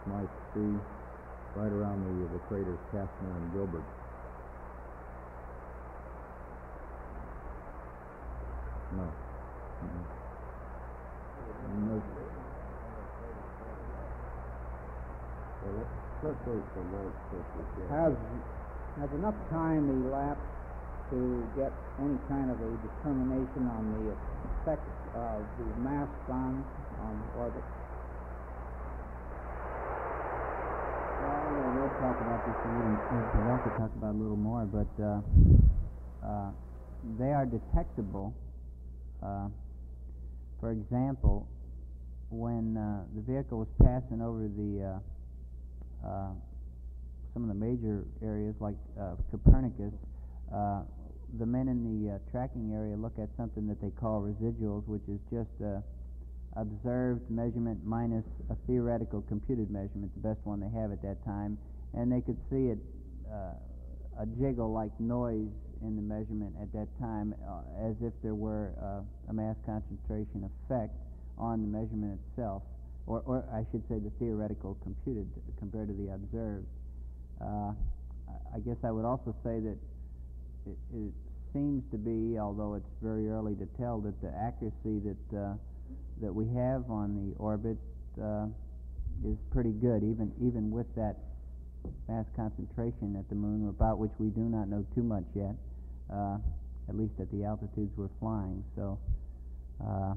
Smythe C, right around the, the craters Kastner and Gilbert. No. Picture. yeah. Has, has enough time elapsed to get any kind of a determination on the effect of the mass on, on orbit? Well, yeah, we'll talk about this a little, uh, we'll to talk about a little more, but, uh, uh, they are detectable. Uh, for example, when, uh, the vehicle was passing over the, uh, uh, some of the major areas like, uh, Copernicus, uh, the men in the, tracking area look at something that they call residuals, which is just, observed measurement minus a theoretical computed measurement, the best one they have at that time, and they could see it a jiggle like noise in the measurement at that time, uh, as if there were uh, a mass concentration effect on the measurement itself, or, or I should say the theoretical computed compared to the observed. Uh, I- guess I would also say that it, it seems to be, although it's very early to tell, that the accuracy that uh, that we have on the orbit uh, is pretty good, even even with that mass concentration at the moon, about which we do not know too much yet, uh, at least at the altitudes we're flying. So uh,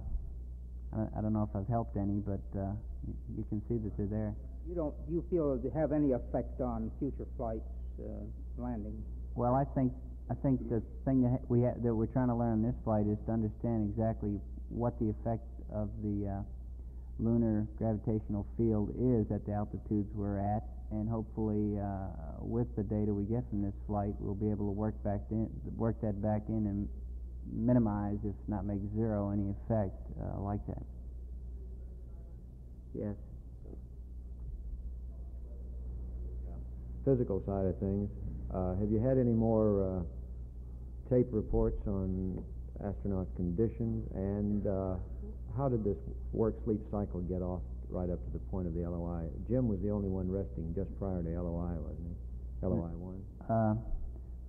I, don't, I don't know if I've helped any, but uh, you, you can see that they're there. You don't, do you feel they have any effect on future flights, uh, landing? Well, I think I think the thing that we ha- that we're trying to learn in this flight is to understand exactly what the effect of the uh, lunar gravitational field is at the altitudes we're at, and hopefully, uh, with the data we get from this flight, we'll be able to work back in, work that back in, and minimize, if not make zero, any effect uh, like that. Yes. physical side of things, uh, have you had any more uh, tape reports on astronaut conditions, and uh, how did this work-sleep cycle get off right up to the point of the LOI? Jim was the only one resting just prior to LOI, wasn't he? LOI one. Uh,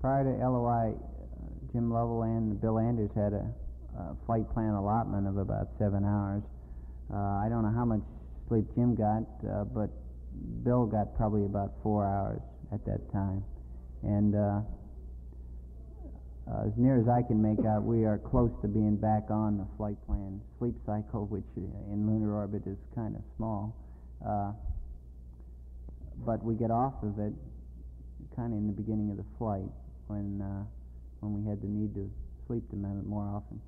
prior to LOI, uh, Jim Lovell and Bill Anders had a, a flight plan allotment of about seven hours. Uh, I don't know how much sleep Jim got, uh, but Bill got probably about four hours at that time. And uh, uh, as near as I can make out, we are close to being back on the flight plan sleep cycle, which uh, in lunar orbit is kind of small. Uh, but we get off of it kind of in the beginning of the flight when uh, when we had the need to sleep the minute more often.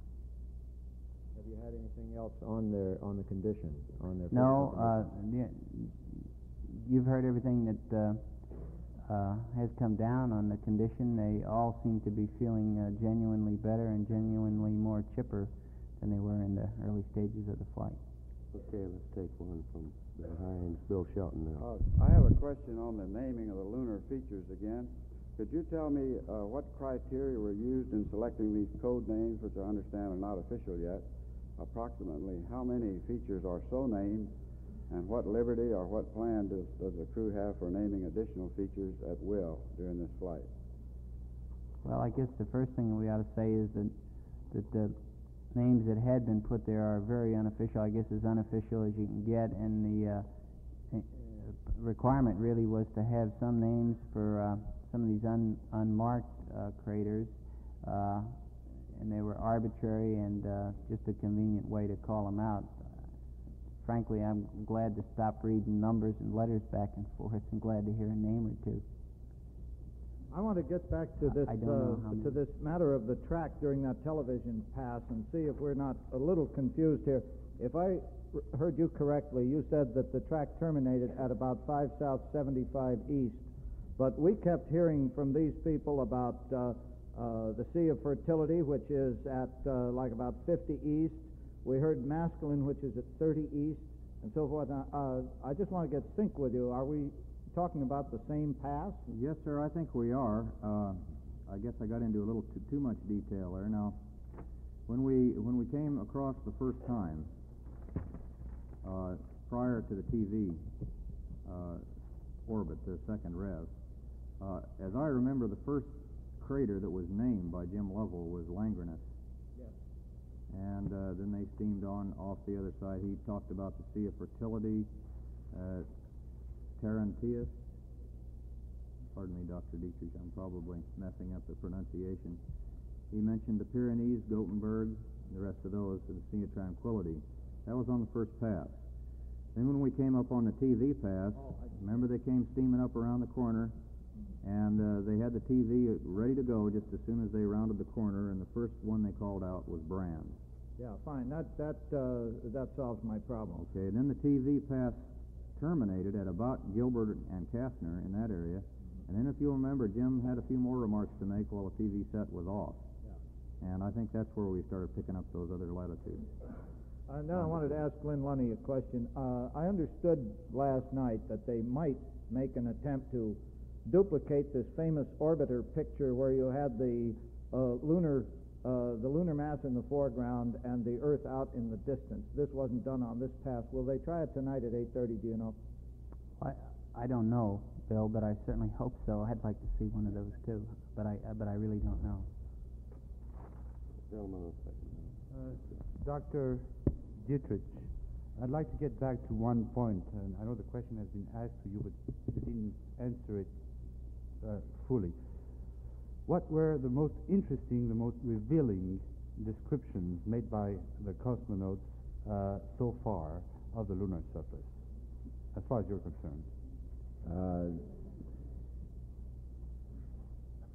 Have you had anything else on their on the condition on their? No, uh, the, you've heard everything that uh, has come down on the condition. They all seem to be feeling uh, genuinely better and genuinely more chipper than they were in the early stages of the flight. Okay, let's take one from behind Bill Shelton now. Uh, I have a question on the naming of the lunar features again. Could you tell me uh, what criteria were used in selecting these code names, which I understand are not official yet? Approximately how many features are so named, and what liberty or what plan does, does the crew have for naming additional features at will during this flight? Well, I guess the first thing we ought to say is that that the names that had been put there are very unofficial. I guess as unofficial as you can get, and the uh, uh, requirement really was to have some names for uh, some of these un- unmarked uh, craters, uh, and they were arbitrary and uh, just a convenient way to call them out. Frankly, I'm glad to stop reading numbers and letters back and forth, and glad to hear a name or two. I want to get back to this I don't know how uh, to this matter of the track during that television pass and see if we're not a little confused here. If I r- heard you correctly, you said that the track terminated at about 5 south 75 east, but we kept hearing from these people about uh, uh, the Sea of Fertility, which is at uh, like about 50 east. We heard Maskelyne, which is at 30 east, and so forth. Uh, I just want to get sync with you. Are we talking about the same pass? Yes, sir, I think we are. Uh, I guess I got into a little too, too much detail there. Now, when we when we came across the first time, uh, prior to the TV uh, orbit, the second rev, uh, as I remember, the first crater that was named by Jim Lovell was Langrenus. And uh, then they steamed on off the other side. He talked about the Sea of Fertility, uh, Taruntius. Pardon me, Dr. Dietrich, I'm probably messing up the pronunciation. He mentioned the Pyrenees, Gutenberg, the rest of those, the Sea of Tranquility. That was on the first pass. Then when we came up on the TV pass, remember they came steaming up around the corner, and uh, they had the TV ready to go just as soon as they rounded the corner, and the first one they called out was Brand. Yeah, fine. That that uh, that solves my problem. Okay, then the TV pass terminated at about Gilbert and Kastner in that area, and then if you'll remember, Jim had a few more remarks to make while the TV set was off. Yeah. And I think that's where we started picking up those other latitudes. Uh, now I wanted to ask Glynn Lunney a question. Uh, I understood last night that they might make an attempt to duplicate this famous orbiter picture where you had the uh, lunar uh, the lunar mass in the foreground and the Earth out in the distance. This wasn't done on this pass. Will they try it tonight at 8:30? Do you know? I I don't know, Bill, but I certainly hope so. I'd like to see one of those too, but I but I really don't know. Gentleman, uh, Dr. Dietrich, I'd like to get back to one point, and I know the question has been asked to you, but you didn't answer it uh, fully. What were the most interesting, the most revealing descriptions made by the cosmonauts uh, so far of the lunar surface, as far as you're concerned? Uh,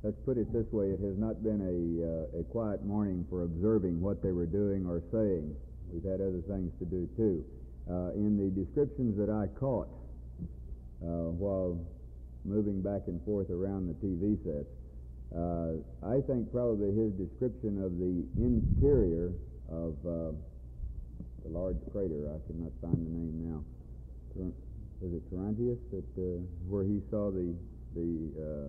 let's put it this way: it has not been a uh, a quiet morning for observing what they were doing or saying. We've had other things to do too. Uh, in the descriptions that I caught uh, while moving back and forth around the TV sets, uh, I think probably his description of the interior of uh, the large crater, I cannot find the name now. Was it Taruntius that uh, where he saw the the uh,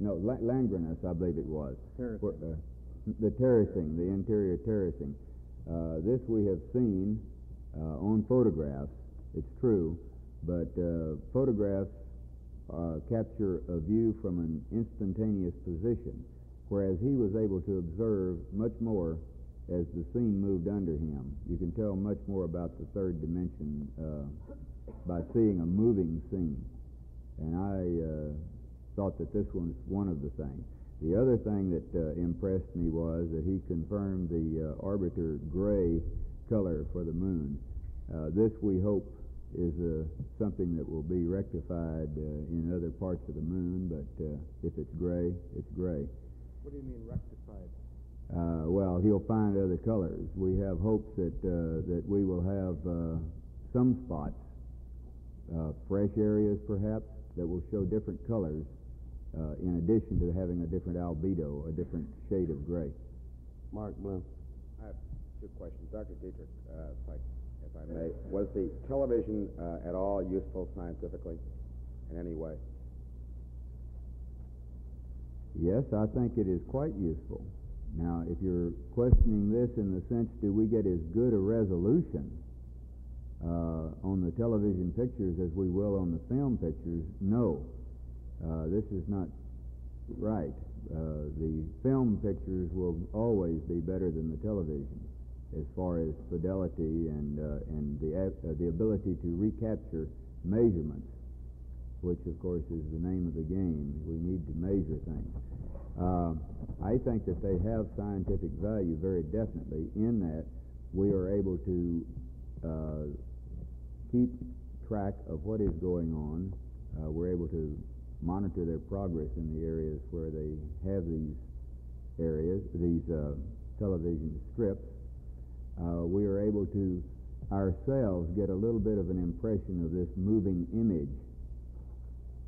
no La- Langrenus, I believe it was. Terracing. Where, uh, the terracing, the interior terracing. Uh, this we have seen uh, on photographs. It's true, but uh, photographs uh, capture a view from an instantaneous position, whereas he was able to observe much more as the scene moved under him. You can tell much more about the third dimension uh, by seeing a moving scene. And I uh, thought that this was one of the things. The other thing that uh, impressed me was that he confirmed the uh, Orbiter gray color for the moon. Uh, this, we hope, is uh, something that will be rectified uh, in other parts of the moon, but uh, if it's gray, it's gray. What do you mean rectified? well, he'll find other colors. We have hopes that that we will have some spots, fresh areas perhaps, that will show different colors uh, in addition to having a different albedo, a different shade of gray. Mark Bloom. I have two questions. Dr. Dietrich, uh, if, I, if I may, was the television uh, at all useful scientifically in any way? Yes, I think it is quite useful. Now, if you're questioning this in the sense, do we get as good a resolution uh, on the television pictures as we will on the film pictures? No. Uh, this is not right. Uh, the film pictures will always be better than the television as far as fidelity and uh, and the uh, the ability to recapture measurements, which of course is the name of the game. We need to measure things. Uh, I think that they have scientific value very definitely in that we are able to uh, keep track of what is going on. we're able to monitor their progress in the areas where they have these areas, these uh, television strips, uh, we are able to ourselves get a little bit of an impression of this moving image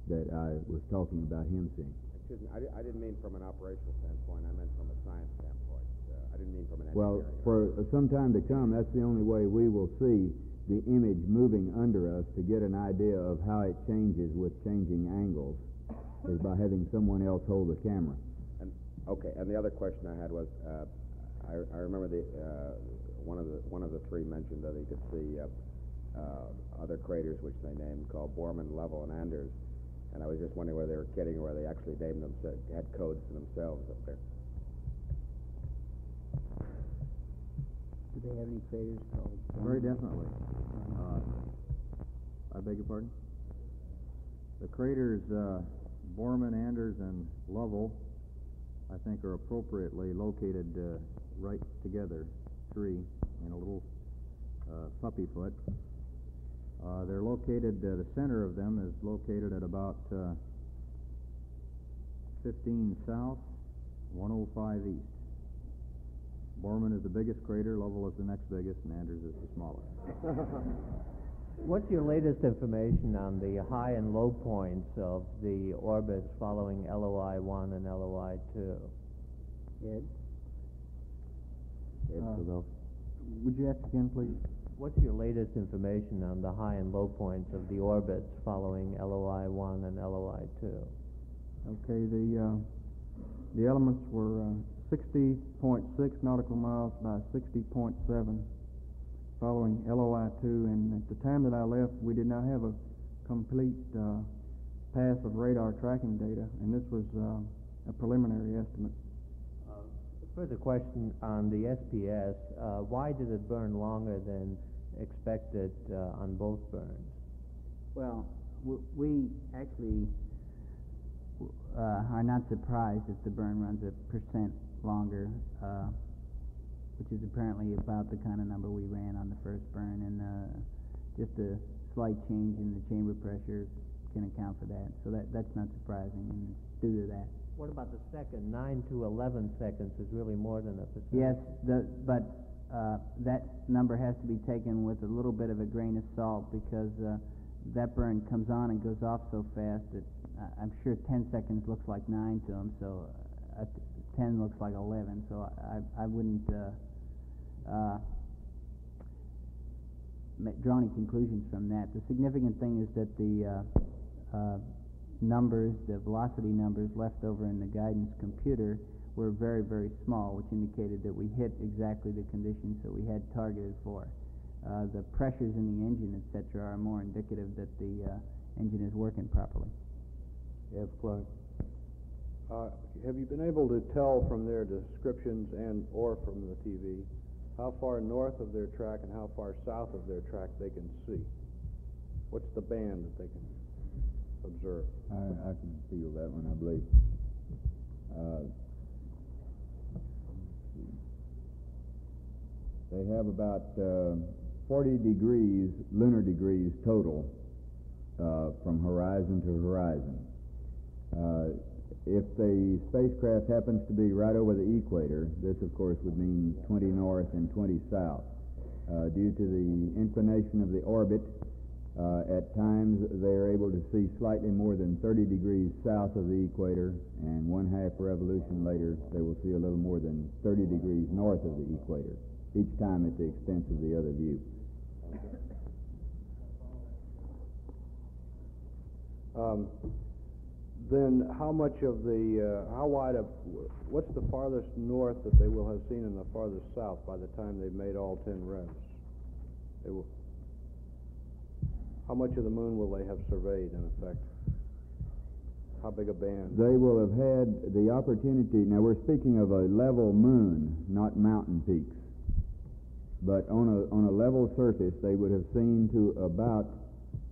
that I was talking about him seeing. Excuse me, I, I didn't mean from an operational standpoint, I meant from a science standpoint. Uh, I didn't mean from an Well, for some time to come, that's the only way we will see the image moving under us to get an idea of how it changes with changing angles is by having someone else hold the camera. And okay, and the other question I had was, uh, I, I remember the uh, one of the one of the three mentioned that he could see uh, uh, other craters which they named called Borman, Lovell, and Anders, and I was just wondering whether they were kidding or whether they actually named them had codes for themselves up there. Do they have any craters called? Very definitely. Uh, I beg your pardon? The craters, uh, Borman, Anders, and Lovell, I think are appropriately located, uh, right together, three, in a little, uh, puppy foot. Uh, they're located, uh, the center of them is located at about, uh, fifteen south, one oh five east. Borman is the biggest crater, Lovell is the next biggest, and Anders is the smallest. What's your latest information on the high and low points of the orbits following LOI 1 and LOI 2? Ed? Uh, Would you ask again, please? What's your latest information on the high and low points of the orbits following LOI 1 and LOI 2? Okay, the, uh, the elements were, uh, sixty point six nautical miles by sixty point seven following LOI two, and at the time that I left, we did not have a complete, uh, pass of radar tracking data, and this was, uh, a preliminary estimate. Further question on the SPS, uh, why did it burn longer than expected uh, on both burns? Well, we actually uh, are not surprised if the burn runs a percent longer, uh, which is apparently about the kind of number we ran on the first burn, and uh, just a slight change in the chamber pressure can account for that. So that that's not surprising, and it's due to that. What about the second? 9 to 11 seconds is really more than a percent. Yes, the, but uh, that number has to be taken with a little bit of a grain of salt because uh, that burn comes on and goes off so fast that uh, I'm sure 10 seconds looks like 9 to them, so uh, 10 looks like 11, so I, I wouldn't uh, uh, draw any conclusions from that. The significant thing is that the uh, numbers, the velocity numbers left over in the guidance computer were very, very small, which indicated that we hit exactly the conditions that we had targeted for. Uh, the pressures in the engine, et cetera, are more indicative that the uh, engine is working properly. Yes, Clark? Uh, have you been able to tell from their descriptions and or from the TV how far north of their track and how far south of their track they can see? What's the band that they can observe? I, I can feel that one, I believe. Uh, they have about uh, 40 degrees, lunar degrees total, uh, from horizon to horizon. Uh, if the spacecraft happens to be right over the equator, this of course would mean 20 north and 20 south. Uh, due to the inclination of the orbit, uh, at times they are able to see slightly more than 30 degrees south of the equator, and one half revolution later they will see a little more than 30 degrees north of the equator, each time at the expense of the other view. Um, then how much of the, uh, how wide of, what's the farthest north that they will have seen and the farthest south by the time they've made all 10 revs? How much of the moon will they have surveyed in effect? How big a band? They will have had the opportunity, now we're speaking of a level moon, not mountain peaks. But on a, on a level surface, they would have seen to about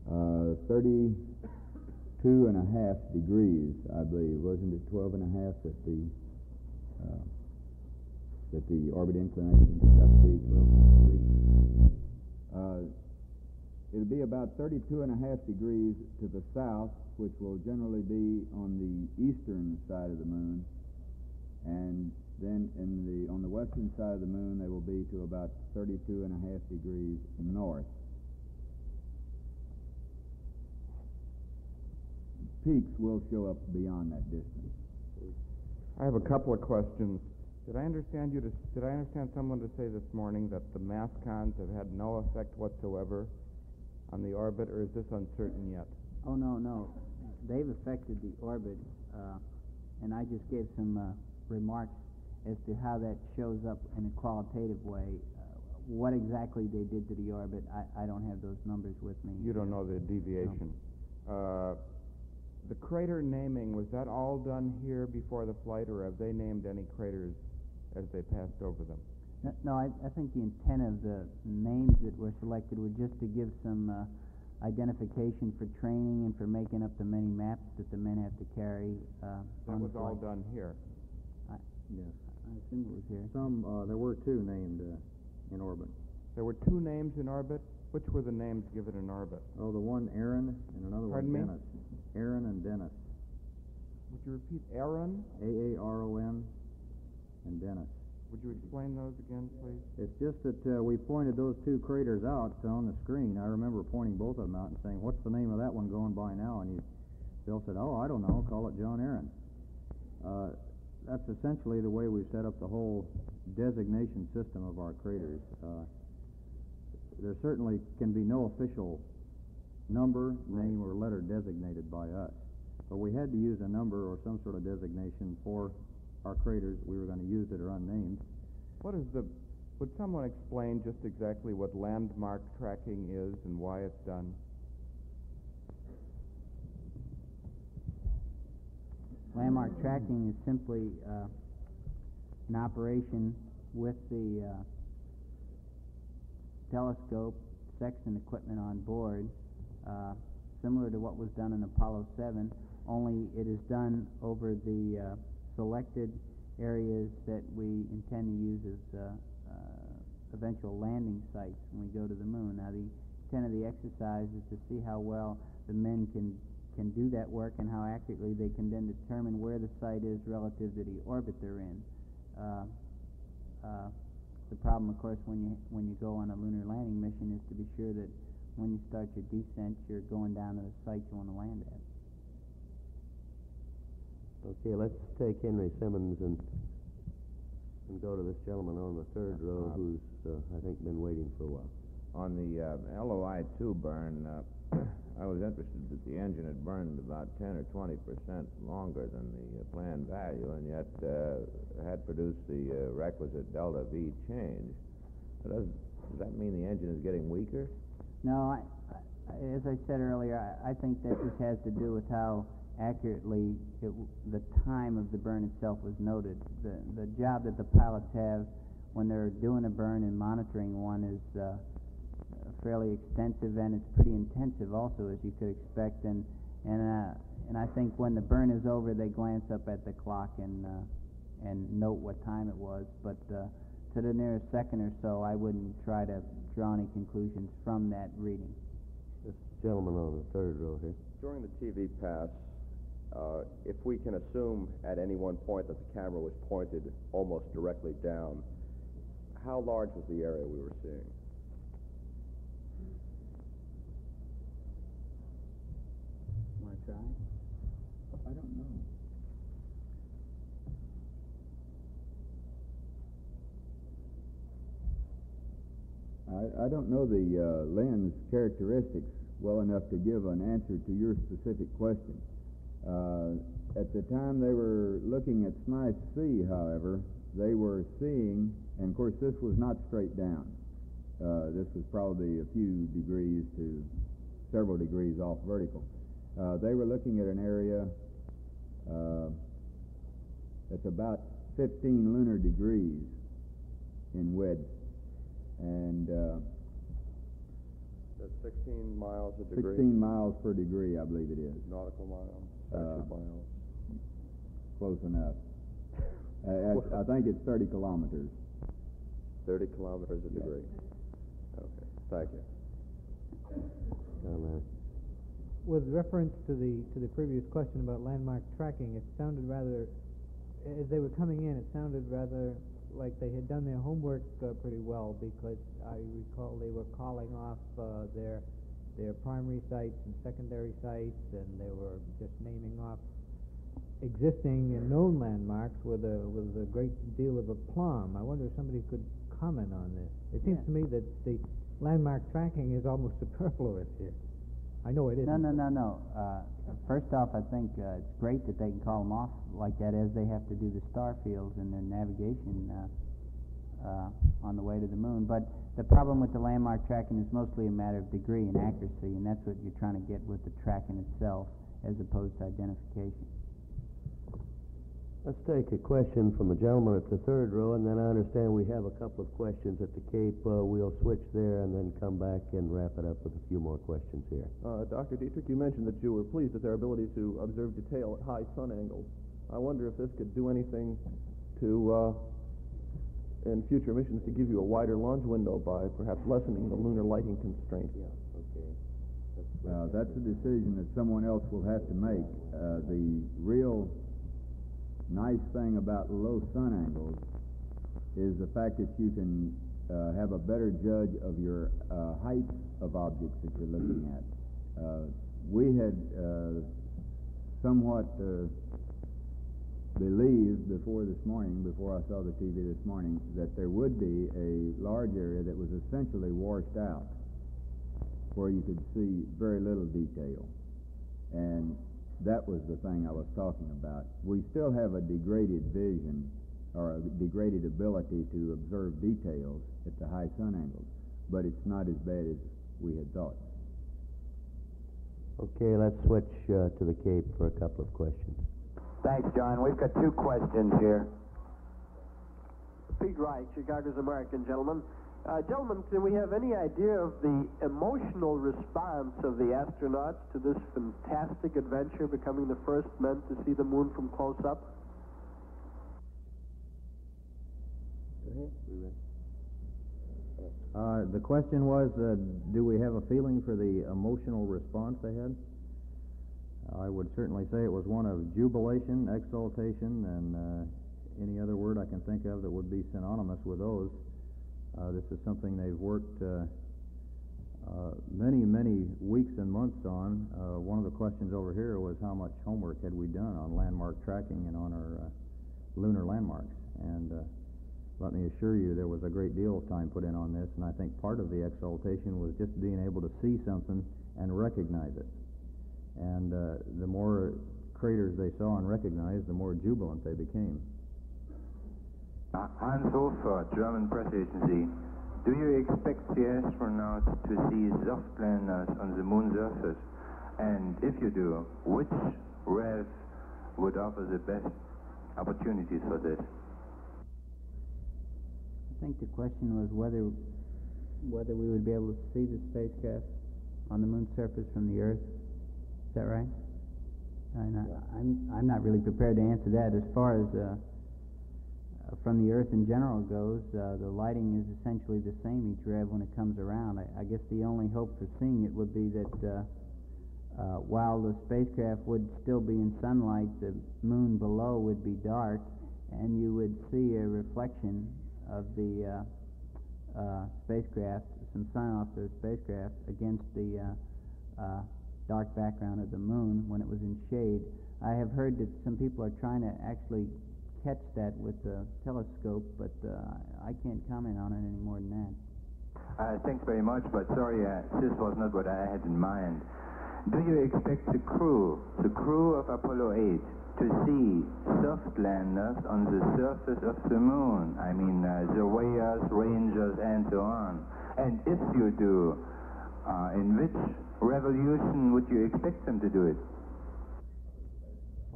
uh, 32 and a half degrees, I believe. Wasn't it 12 and a half that the, uh, that the orbit inclination out to be 12.3? It'll be about 32 and a half degrees to the south, which will generally be on the eastern side of the moon, and then in the on the western side of the moon they will be to about 32 and a half degrees north. Peaks will show up beyond that distance. I have a couple of questions. Did I understand you to, did I understand someone to say this morning that the mass cons have had no effect whatsoever on the orbit, or is this uncertain yet? Oh, no, no. They've affected the orbit, uh, and I just gave some uh, remarks as to how that shows up in a qualitative way. Uh, what exactly they did to the orbit, I, I don't have those numbers with me. You don't know the deviation. Uh, the crater naming, was that all done here before the flight, or have they named any craters as they passed over them? No- No, I, I think the intent of the names that were selected were just to give some uh, identification for training and for making up the many maps that the men have to carry uh, That on the was all flight. done here. Yes. I assume it was here. Some, uh, there were two named uh, in orbit. There were two names in orbit. Which were the names given in orbit? Oh, the one Aaron and another Pardon me? one Dennis. Aaron and Dennis. Would you repeat Aaron? A-A-R-O-N and Dennis. Would you explain those again, please? It's just that uh, we pointed those two craters out on the screen. I remember pointing both of them out and saying, "What's the name of that one going by now?" And you, Bill said, "Oh, I don't know. Call it John Aaron." Uh, that's essentially the way we set up the whole designation system of our craters. Uh, there certainly can be no official number, name, or letter designated by us, but we had to use a number or some sort of designation for our craters we were going to use that are unnamed. What is the, would someone explain just exactly what landmark tracking is and why it's done? Landmark tracking is simply uh, an operation with the uh, telescope, sextant equipment on board, uh, similar to what was done in Apollo 7, only it is done over the uh, selected areas that we intend to use as uh, uh, eventual landing sites when we go to the moon. Now, the intent of the exercise is to see how well the men can can do that work and how accurately they can then determine where the site is relative to the orbit they're in. Uh, uh, the problem, of course, when you when you go on a lunar landing mission is to be sure that when you start your descent, you're going down to the site you want to land at. Okay, let's take Henry Simmons and and go to this gentleman on the third row who's, uh, I think, been waiting for a while. On the uh, LOI-2 burn, uh, I was interested that the engine had burned about 10 or 20 percent longer than the uh, planned value, and yet uh, had produced the uh, requisite delta V change. So does, does that mean the engine is getting weaker? No, I, I, as I said earlier, I, I think that just has to do with how accurately it, the time of the burn itself was noted. The the job that the pilots have when they're doing a burn and monitoring one is uh, fairly extensive and it's pretty intensive also, as you could expect. And and uh, and I think when the burn is over, they glance up at the clock and uh, and note what time it was. But uh, to the nearest second or so, I wouldn't try to draw any conclusions from that reading. This gentleman on the third row here. During the TV pass, uh, if we can assume at any one point that the camera was pointed almost directly down, how large was the area we were seeing? Want to try? I don't know. I, I don't know the uh, lens characteristics well enough to give an answer to your specific question. Uh, at the time they were looking at Smythe C, however, they were seeing, and of course this was not straight down. Uh, this was probably a few degrees to several degrees off vertical. Uh, they were looking at an area uh, that's about 15 lunar degrees in width, and uh, That's 16 miles a degree? 16 miles per degree, I believe it is. Nautical miles, Uh. Close enough. Uh, I, I think it's 30 kilometers. 30 kilometers a degree. Okay, thank you. Down there. With reference to the, to the previous question about landmark tracking, it sounded rather, as they were coming in, it sounded rather like they had done their homework uh, pretty well because I recall they were calling off uh, their, their primary sites and secondary sites and they were just naming off existing and known landmarks with a, with a great deal of aplomb. I wonder if somebody could comment on this. It seems Yeah. to me that the landmark tracking is almost superfluous here. I know it isn't. No, no, no, no. Uh, first off, I think uh, it's great that they can call them off like that as they have to do the star fields and their navigation uh, uh, on the way to the moon. But the problem with the landmark tracking is mostly a matter of degree and accuracy, and that's what you're trying to get with the tracking itself as opposed to identification. Let's take a question from the gentleman at the third row, and then I understand we have a couple of questions at the Cape. Uh, we'll switch there and then come back and wrap it up with a few more questions here. Uh, Dr. Dietrich, you mentioned that you were pleased with their ability to observe detail at high sun angles. I wonder if this could do anything to, uh, in future missions, to give you a wider launch window by perhaps lessening the lunar lighting constraint. Yeah, okay. Well, that's a decision that someone else will have to make. Uh, the real nice thing about low sun angles is the fact that you can uh, have a better judge of your uh, height of objects that you're looking at. Uh, we had uh, somewhat uh, believed before this morning, before I saw the TV this morning, that there would be a large area that was essentially washed out where you could see very little detail. And that was the thing I was talking about. We still have a degraded vision or a degraded ability to observe details at the high sun angles, but it's not as bad as we had thought. Okay, let's switch uh, to the Cape for a couple of questions. Thanks, John. We've got two questions here. Pete Wright, Chicago's American gentleman. Uh, gentlemen, can we have any idea of the emotional response of the astronauts to this fantastic adventure, becoming the first men to see the moon from close up? Uh, the question was, uh, do we have a feeling for the emotional response they had? I would certainly say it was one of jubilation, exultation, and uh, any other word I can think of that would be synonymous with those. Uh, this is something they've worked uh, uh, many, many weeks and months on. Uh, one of the questions over here was how much homework had we done on landmark tracking and on our lunar landmarks. And let me assure you, there was a great deal of time put in on this, and I think part of the exaltation was just being able to see something and recognize it. And uh, the more craters they saw and recognized, the more jubilant they became. Uh, Hans Hofer, German press agency. Do you expect the astronauts to see soft landers on the moon surface? And if you do, which rev would offer the best opportunities for this? I think the question was whether whether we would be able to see the spacecraft on the moon's surface from the Earth. That right? I'm not, I'm, I'm not really prepared to answer that. As far as uh, uh, from the Earth in general goes, uh, the lighting is essentially the same each rev when it comes around. I, I guess the only hope for seeing it would be that uh, uh, while the spacecraft would still be in sunlight, the moon below would be dark, and you would see a reflection of the uh, spacecraft, some sun off the spacecraft against the dark background of the moon when it was in shade. I have heard that some people are trying to actually catch that with the telescope, but uh, I can't comment on it any more than that. Uh, thanks very much, but sorry, uh, this was not what I had in mind. Do you expect the crew, the crew of Apollo 8, to see soft landers on the surface of the moon? I mean, uh, surveyors, rangers, and so on. And if you do, uh, in which revolution would you expect them to do it?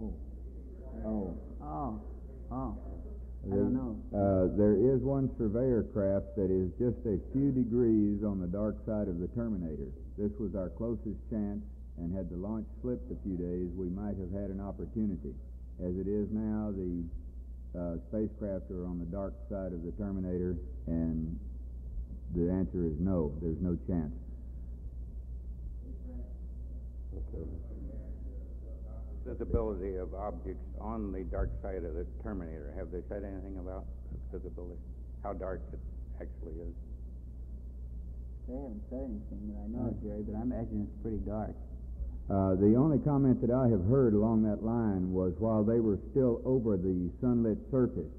Oh. Oh, oh. Oh. I don't know. Uh, there is one surveyor craft that is just a few degrees on the dark side of the Terminator. This was our closest chance, and had the launch slipped a few days, we might have had an opportunity. As it is now, the uh, spacecraft are on the dark side of the Terminator, and the answer is no. There's no chance. Visibility of objects on the dark side of the Terminator. Have they said anything about visibility? How dark it actually is? They haven't said anything that I know of, Jerry, but I imagine it's pretty dark. Uh, the only comment that I have heard along that line was while they were still over the sunlit surface,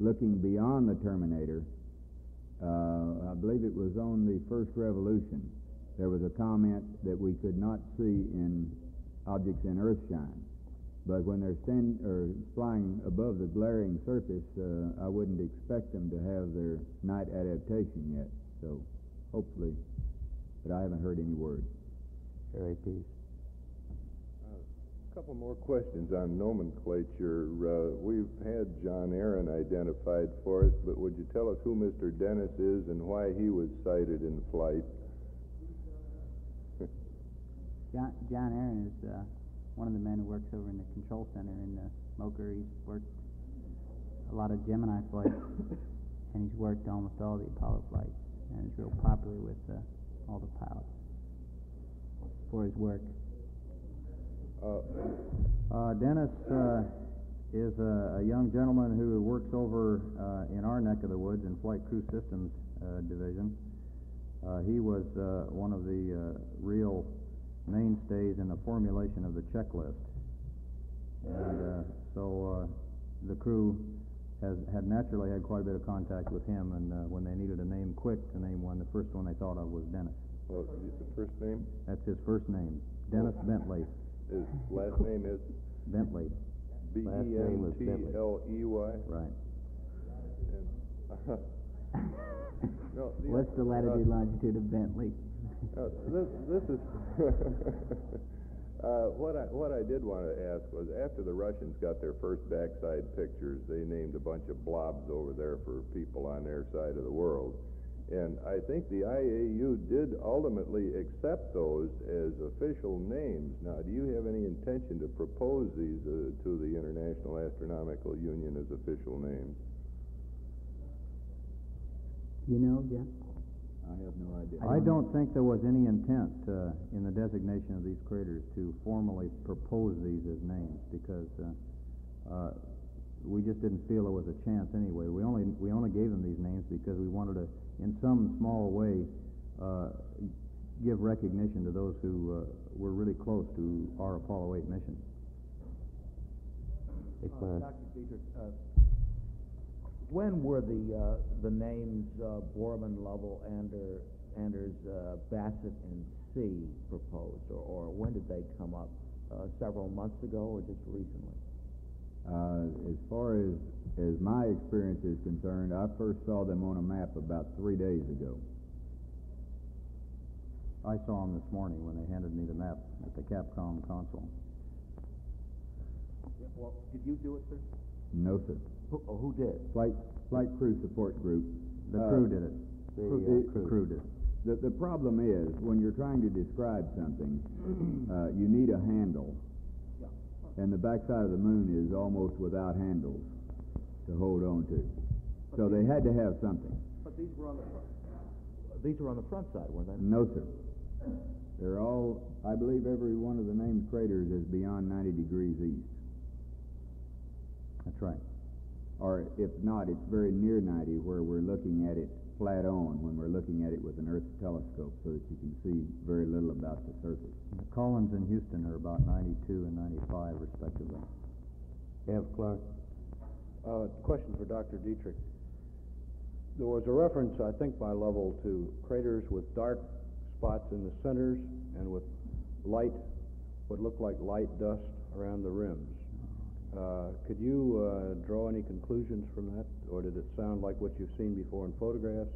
looking beyond the Terminator, uh, I believe it was on the first revolution, there was a comment that we could not see in objects in earthshine. But when they're stand, or flying above the glaring surface, uh, I wouldn't expect them to have their night adaptation yet. So hopefully, but I haven't heard any word. Harry, please. couple more questions on nomenclature. Uh, we've had John Aaron identified for us, but would you tell us who Mr. Dennis is and why he was cited in flight? John, John Aaron is uh, one of the men who works over in the control center in the MOCR. He's worked a lot of Gemini flights, and he's worked almost all the Apollo flights, and is real popular with uh, all the pilots for his work. Uh, Dennis uh, is a, a young gentleman who works over uh, in our neck of the woods in Flight Crew Systems uh, Division. Uh, he was uh, one of the uh, real mainstays in the formulation of the checklist. And uh, so uh, the crew has had naturally had quite a bit of contact with him, and uh, when they needed a name quick to name one, the first one they thought of was Dennis. Well, the first name? That's his first name, Dennis Bentley. His last name is Bentley. B E N T L E Y? Right. No, the- What's the latitude uh, longitude of Bentley? Uh, this, this is, uh, what I, what I did want to ask was, after the Russians got their first backside pictures, they named a bunch of blobs over there for people on their side of the world. And I think the IAU did ultimately accept those as official names. Now, do you have any intention to propose these uh, to the International Astronomical Union as official names? You know, Jeff? I have no idea. I don't think there was any intent uh, in the designation of these craters to formally propose these as names because uh, uh, we just didn't feel there was a chance anyway. We only we only gave them these names because we wanted to, in some small way, uh, give recognition to those who uh, were really close to our Apollo 8 mission. Uh, Dr. Dietrich, uh, when were the, uh, the names uh, Borman, Lovell, Ander, Anders, uh, Bassett, and See proposed, or, or when did they come up? Uh, several months ago, or just recently? Uh, as far as, as my experience is concerned, I first saw them on a map about three days ago. I saw them this morning when they handed me the map at the Capcom console. Well, did you do it, sir? No, sir. Who, oh, who did? Flight, Flight Crew Support Group. The Uh, crew did it. The, crew- uh, the- crew. did it. The, the problem is, when you're trying to describe something, uh, you need a handle. And the backside of the moon is almost without handles to hold on to. So they had to have something. But these were on the front. These were on the front side, weren't they? No, sir. They're all, I believe every one of the named craters is beyond 90 degrees east. That's right. Or if not, it's very near 90 where we're looking at it flat on when we're looking at it with an Earth telescope so that you can see very little about the surface. The Collins and Houston are about 92 and 95, respectively. F. Clark. Uh, question for Dr. Dietrich. There was a reference, I think, by Lovell to craters with dark spots in the centers and with light, what looked like light dust around the rims. Uh, could you uh, draw any conclusions from that, or did it sound like what you've seen before in photographs?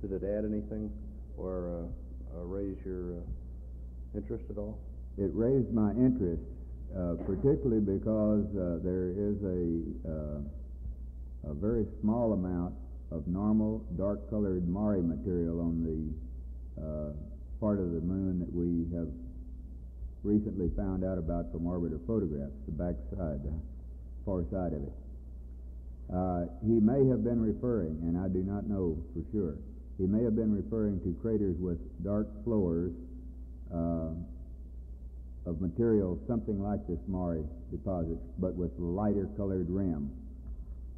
Did it add anything, or uh, uh, raise your uh, interest at all? It raised my interest, particularly because there is a, a very small amount of normal dark-colored mare material on the part of the moon that we have recently found out about from orbiter photographs, the back side, the far side of it. Uh, he may have been referring, and I do not know for sure, he may have been referring to craters with dark floors uh, of material something like this mare deposit, but with lighter colored rim.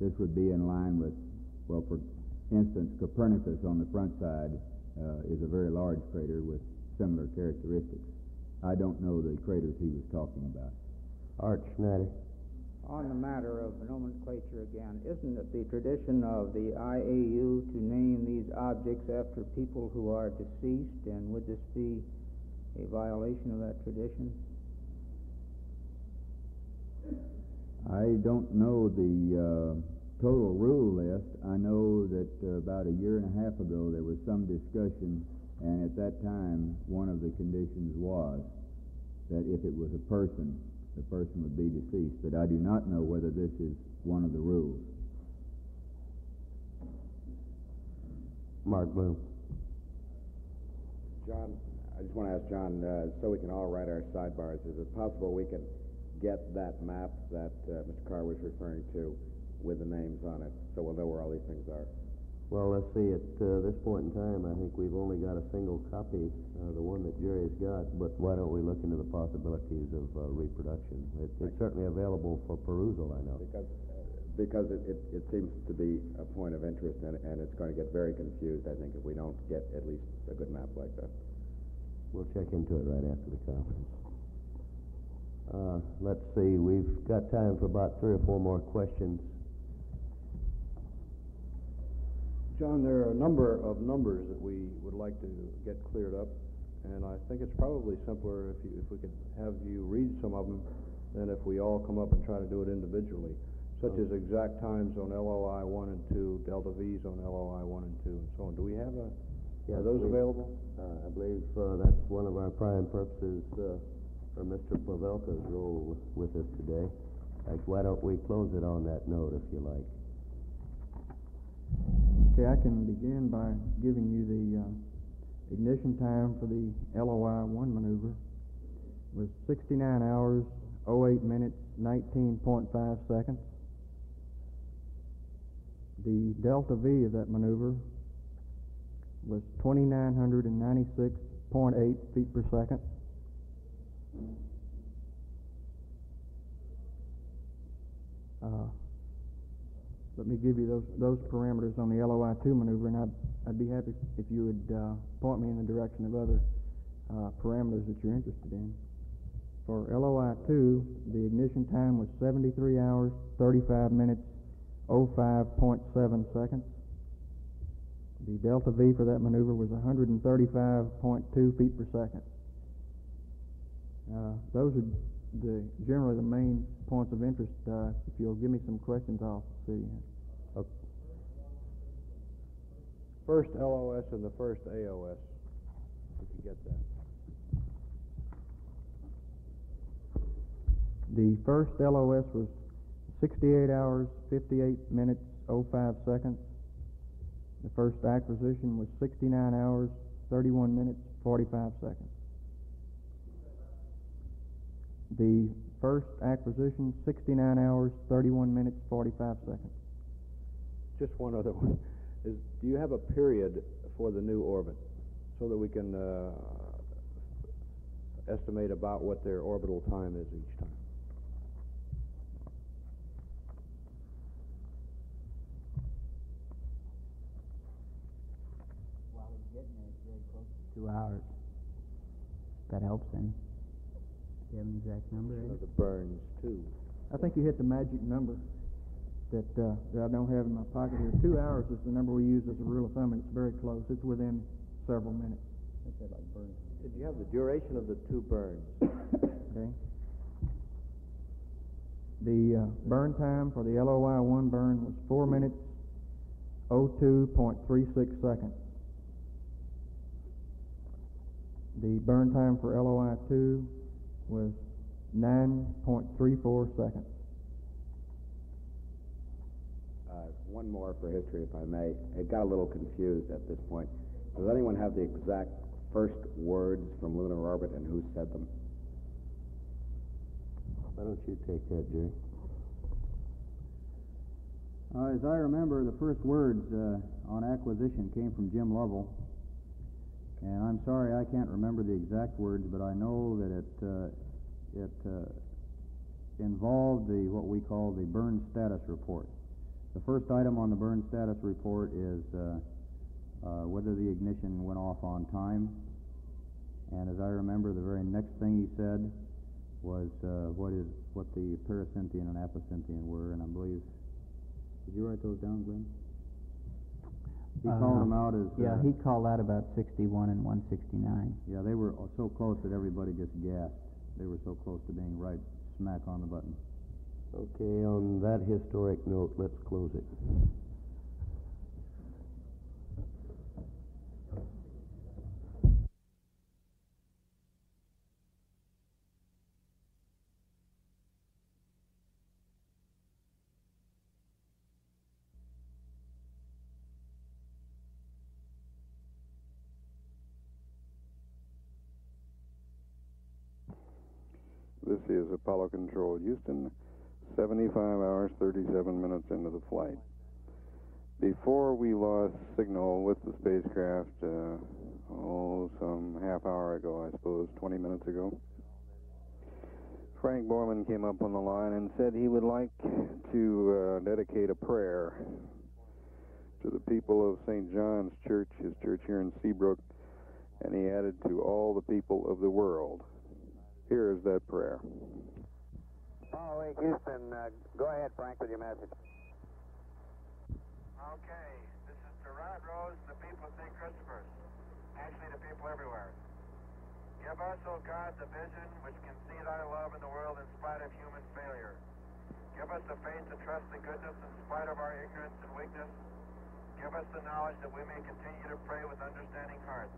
This would be in line with, well, for instance, Copernicus on the front side uh, is a very large crater with similar characteristics. I don't know the craters he was talking about. Art Schneider. On the matter of nomenclature again, isn't it the tradition of the IAU to name these objects after people who are deceased, and would this be a violation of that tradition? I don't know the uh, total rule list. I know that uh, about a year and a half ago there was some discussion, and at that time one of the conditions was that if it was a person, the person would be deceased, but I do not know whether this is one of the rules. Mark Bloom. John, I just want to ask John, uh, so we can all write our sidebars, is it possible we can get that map that uh, Mr. Carr was referring to with the names on it, so we'll know where all these things are? Well, let's see, at uh, this point in time, I think we've only got a single copy, uh, the one that Jerry's got, but why don't we look into the possibilities of uh, reproduction? It, it's certainly available for perusal, I know. Because, because it, it, it seems to be a point of interest, and, and it's going to get very confused, I think, if we don't get at least a good map like that. We'll check into it right after the conference. Uh, let's see, we've got time for about three or four more questions. John, there are a number of numbers that we would like to get cleared up, and I think it's probably simpler if you, if we could have you read some of them than if we all come up and try to do it individually, such as exact times on LOI one and two, delta Vs on LOI one and two, and so on. Do we have a, Yes, are those we- available? Uh, I believe uh, that's one of our prime purposes uh, for Mr. Pavelka's role with us today. Like, why don't we close it on that note, if you like? Okay, I can begin by giving you the uh, ignition time for the LOI one maneuver. It was 69 hours, 08 minutes, 19.5 seconds. The delta V of that maneuver was 2,996.8 feet per second. Uh, let me give you those, those parameters on the LOI two maneuver, and I'd, I'd be happy if you would, uh, point me in the direction of other, uh, parameters that you're interested in. For LOI two, the ignition time was seventy-three hours, thirty-five minutes, oh five point seven seconds. The delta V for that maneuver was hundred and thirty-five point two feet per second. Uh, those are the, generally the main points of interest. Uh, if you'll give me some questions, I'll see. First LOS and the first AOS, if you get that. The first LOS was sixty-eight hours, fifty-eight minutes, 05 seconds. The first acquisition was sixty-nine hours, thirty-one minutes, forty-five seconds. The first acquisition, sixty-nine hours, thirty-one minutes, forty-five seconds. Just one other one. Is, do you have a period for the new orbit so that we can uh, estimate about what their orbital time is each time? While he's getting there, it's very close to two hours. That helps any. Do you have an exact number? Eddie? The burns, too. I think you hit the magic number that, uh, that I don't have in my pocket here. Two hours is the number we use as a rule of thumb, and it's very close. It's within several minutes. I said like burns. Did you have the duration of the two burns? Okay. The uh, burn time for the LOI one burn was four minutes, oh two point three six seconds. The burn time for LOI two was nine point three four seconds. Uh, one more for history, if I may. It got a little confused at this point. Does anyone have the exact first words from lunar orbit and who said them? Why don't you take that, Jerry? Uh, as I remember, the first words uh, on acquisition came from Jim Lovell, and I'm sorry I can't remember the exact words, but I know that it uh, it uh, involved the what we call the burn status report. The first item on the burn status report is uh, uh, whether the ignition went off on time, and as I remember, the very next thing he said was uh, what is what the pericynthion and apocynthion were, and I believe. Did you write those down, Glynn? He Uh, called them out as. Yeah, uh, he called out about sixty-one and one sixty-nine. Yeah, they were so close that everybody just gasped. They were so close to being right smack on the button. Okay, on that historic note, let's close it. This is Apollo Control Houston, 75 hours, 37 minutes into the flight. Before we lost signal with the spacecraft, uh, oh, some half hour ago, I suppose, 20 minutes ago, Frank Borman came up on the line and said he would like to uh, dedicate a prayer to the people of St. John's Church, his church here in Seabrook, and he added to all the people of the world. Here is that prayer. Apollo 8 Houston, uh, go ahead, Frank, with your message. Okay, this is to Red Rose and the people of St. Christopher's. Actually, the people everywhere. Give us, O God, the vision which can see thy love in the world in spite of human failure. Give us the faith to trust the goodness in spite of our ignorance and weakness. Give us the knowledge that we may continue to pray with understanding hearts.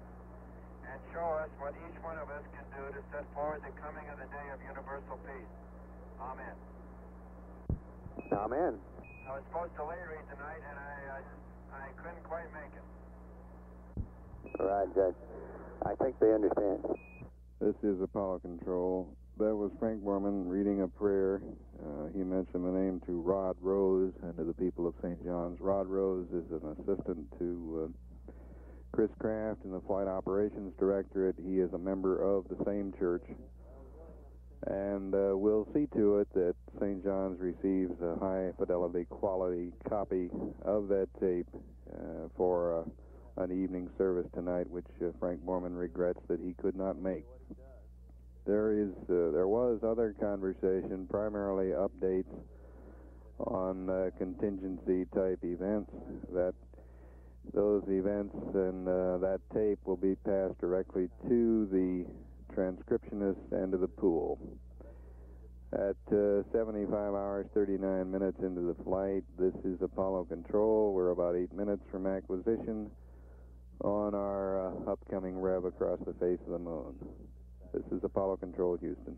And show us what each one of us can do to set forward the coming of the day of universal peace. Amen. Amen. I was supposed to lay read tonight, and I, I, I couldn't quite make it. All right, Judge. I think they understand. This is Apollo Control. That was Frank Borman reading a prayer. Uh, he mentioned the name to Red Rose and to the people of St. John's. Red Rose is an assistant to uh, Chris Kraft in the Flight Operations Directorate. He is a member of the same church. And uh, we'll see to it that St. John's receives a high fidelity quality copy of that tape uh, for uh, an evening service tonight, which uh, Frank Borman regrets that he could not make. There is, uh, there was other conversation, primarily updates on uh, contingency type events. That those events and uh, that tape will be passed directly to the transcriptionist end of the pool. At uh, 75 hours, 39 minutes into the flight, this is Apollo Control. We're about eight minutes from acquisition on our uh, upcoming rev across the face of the moon. This is Apollo Control Houston.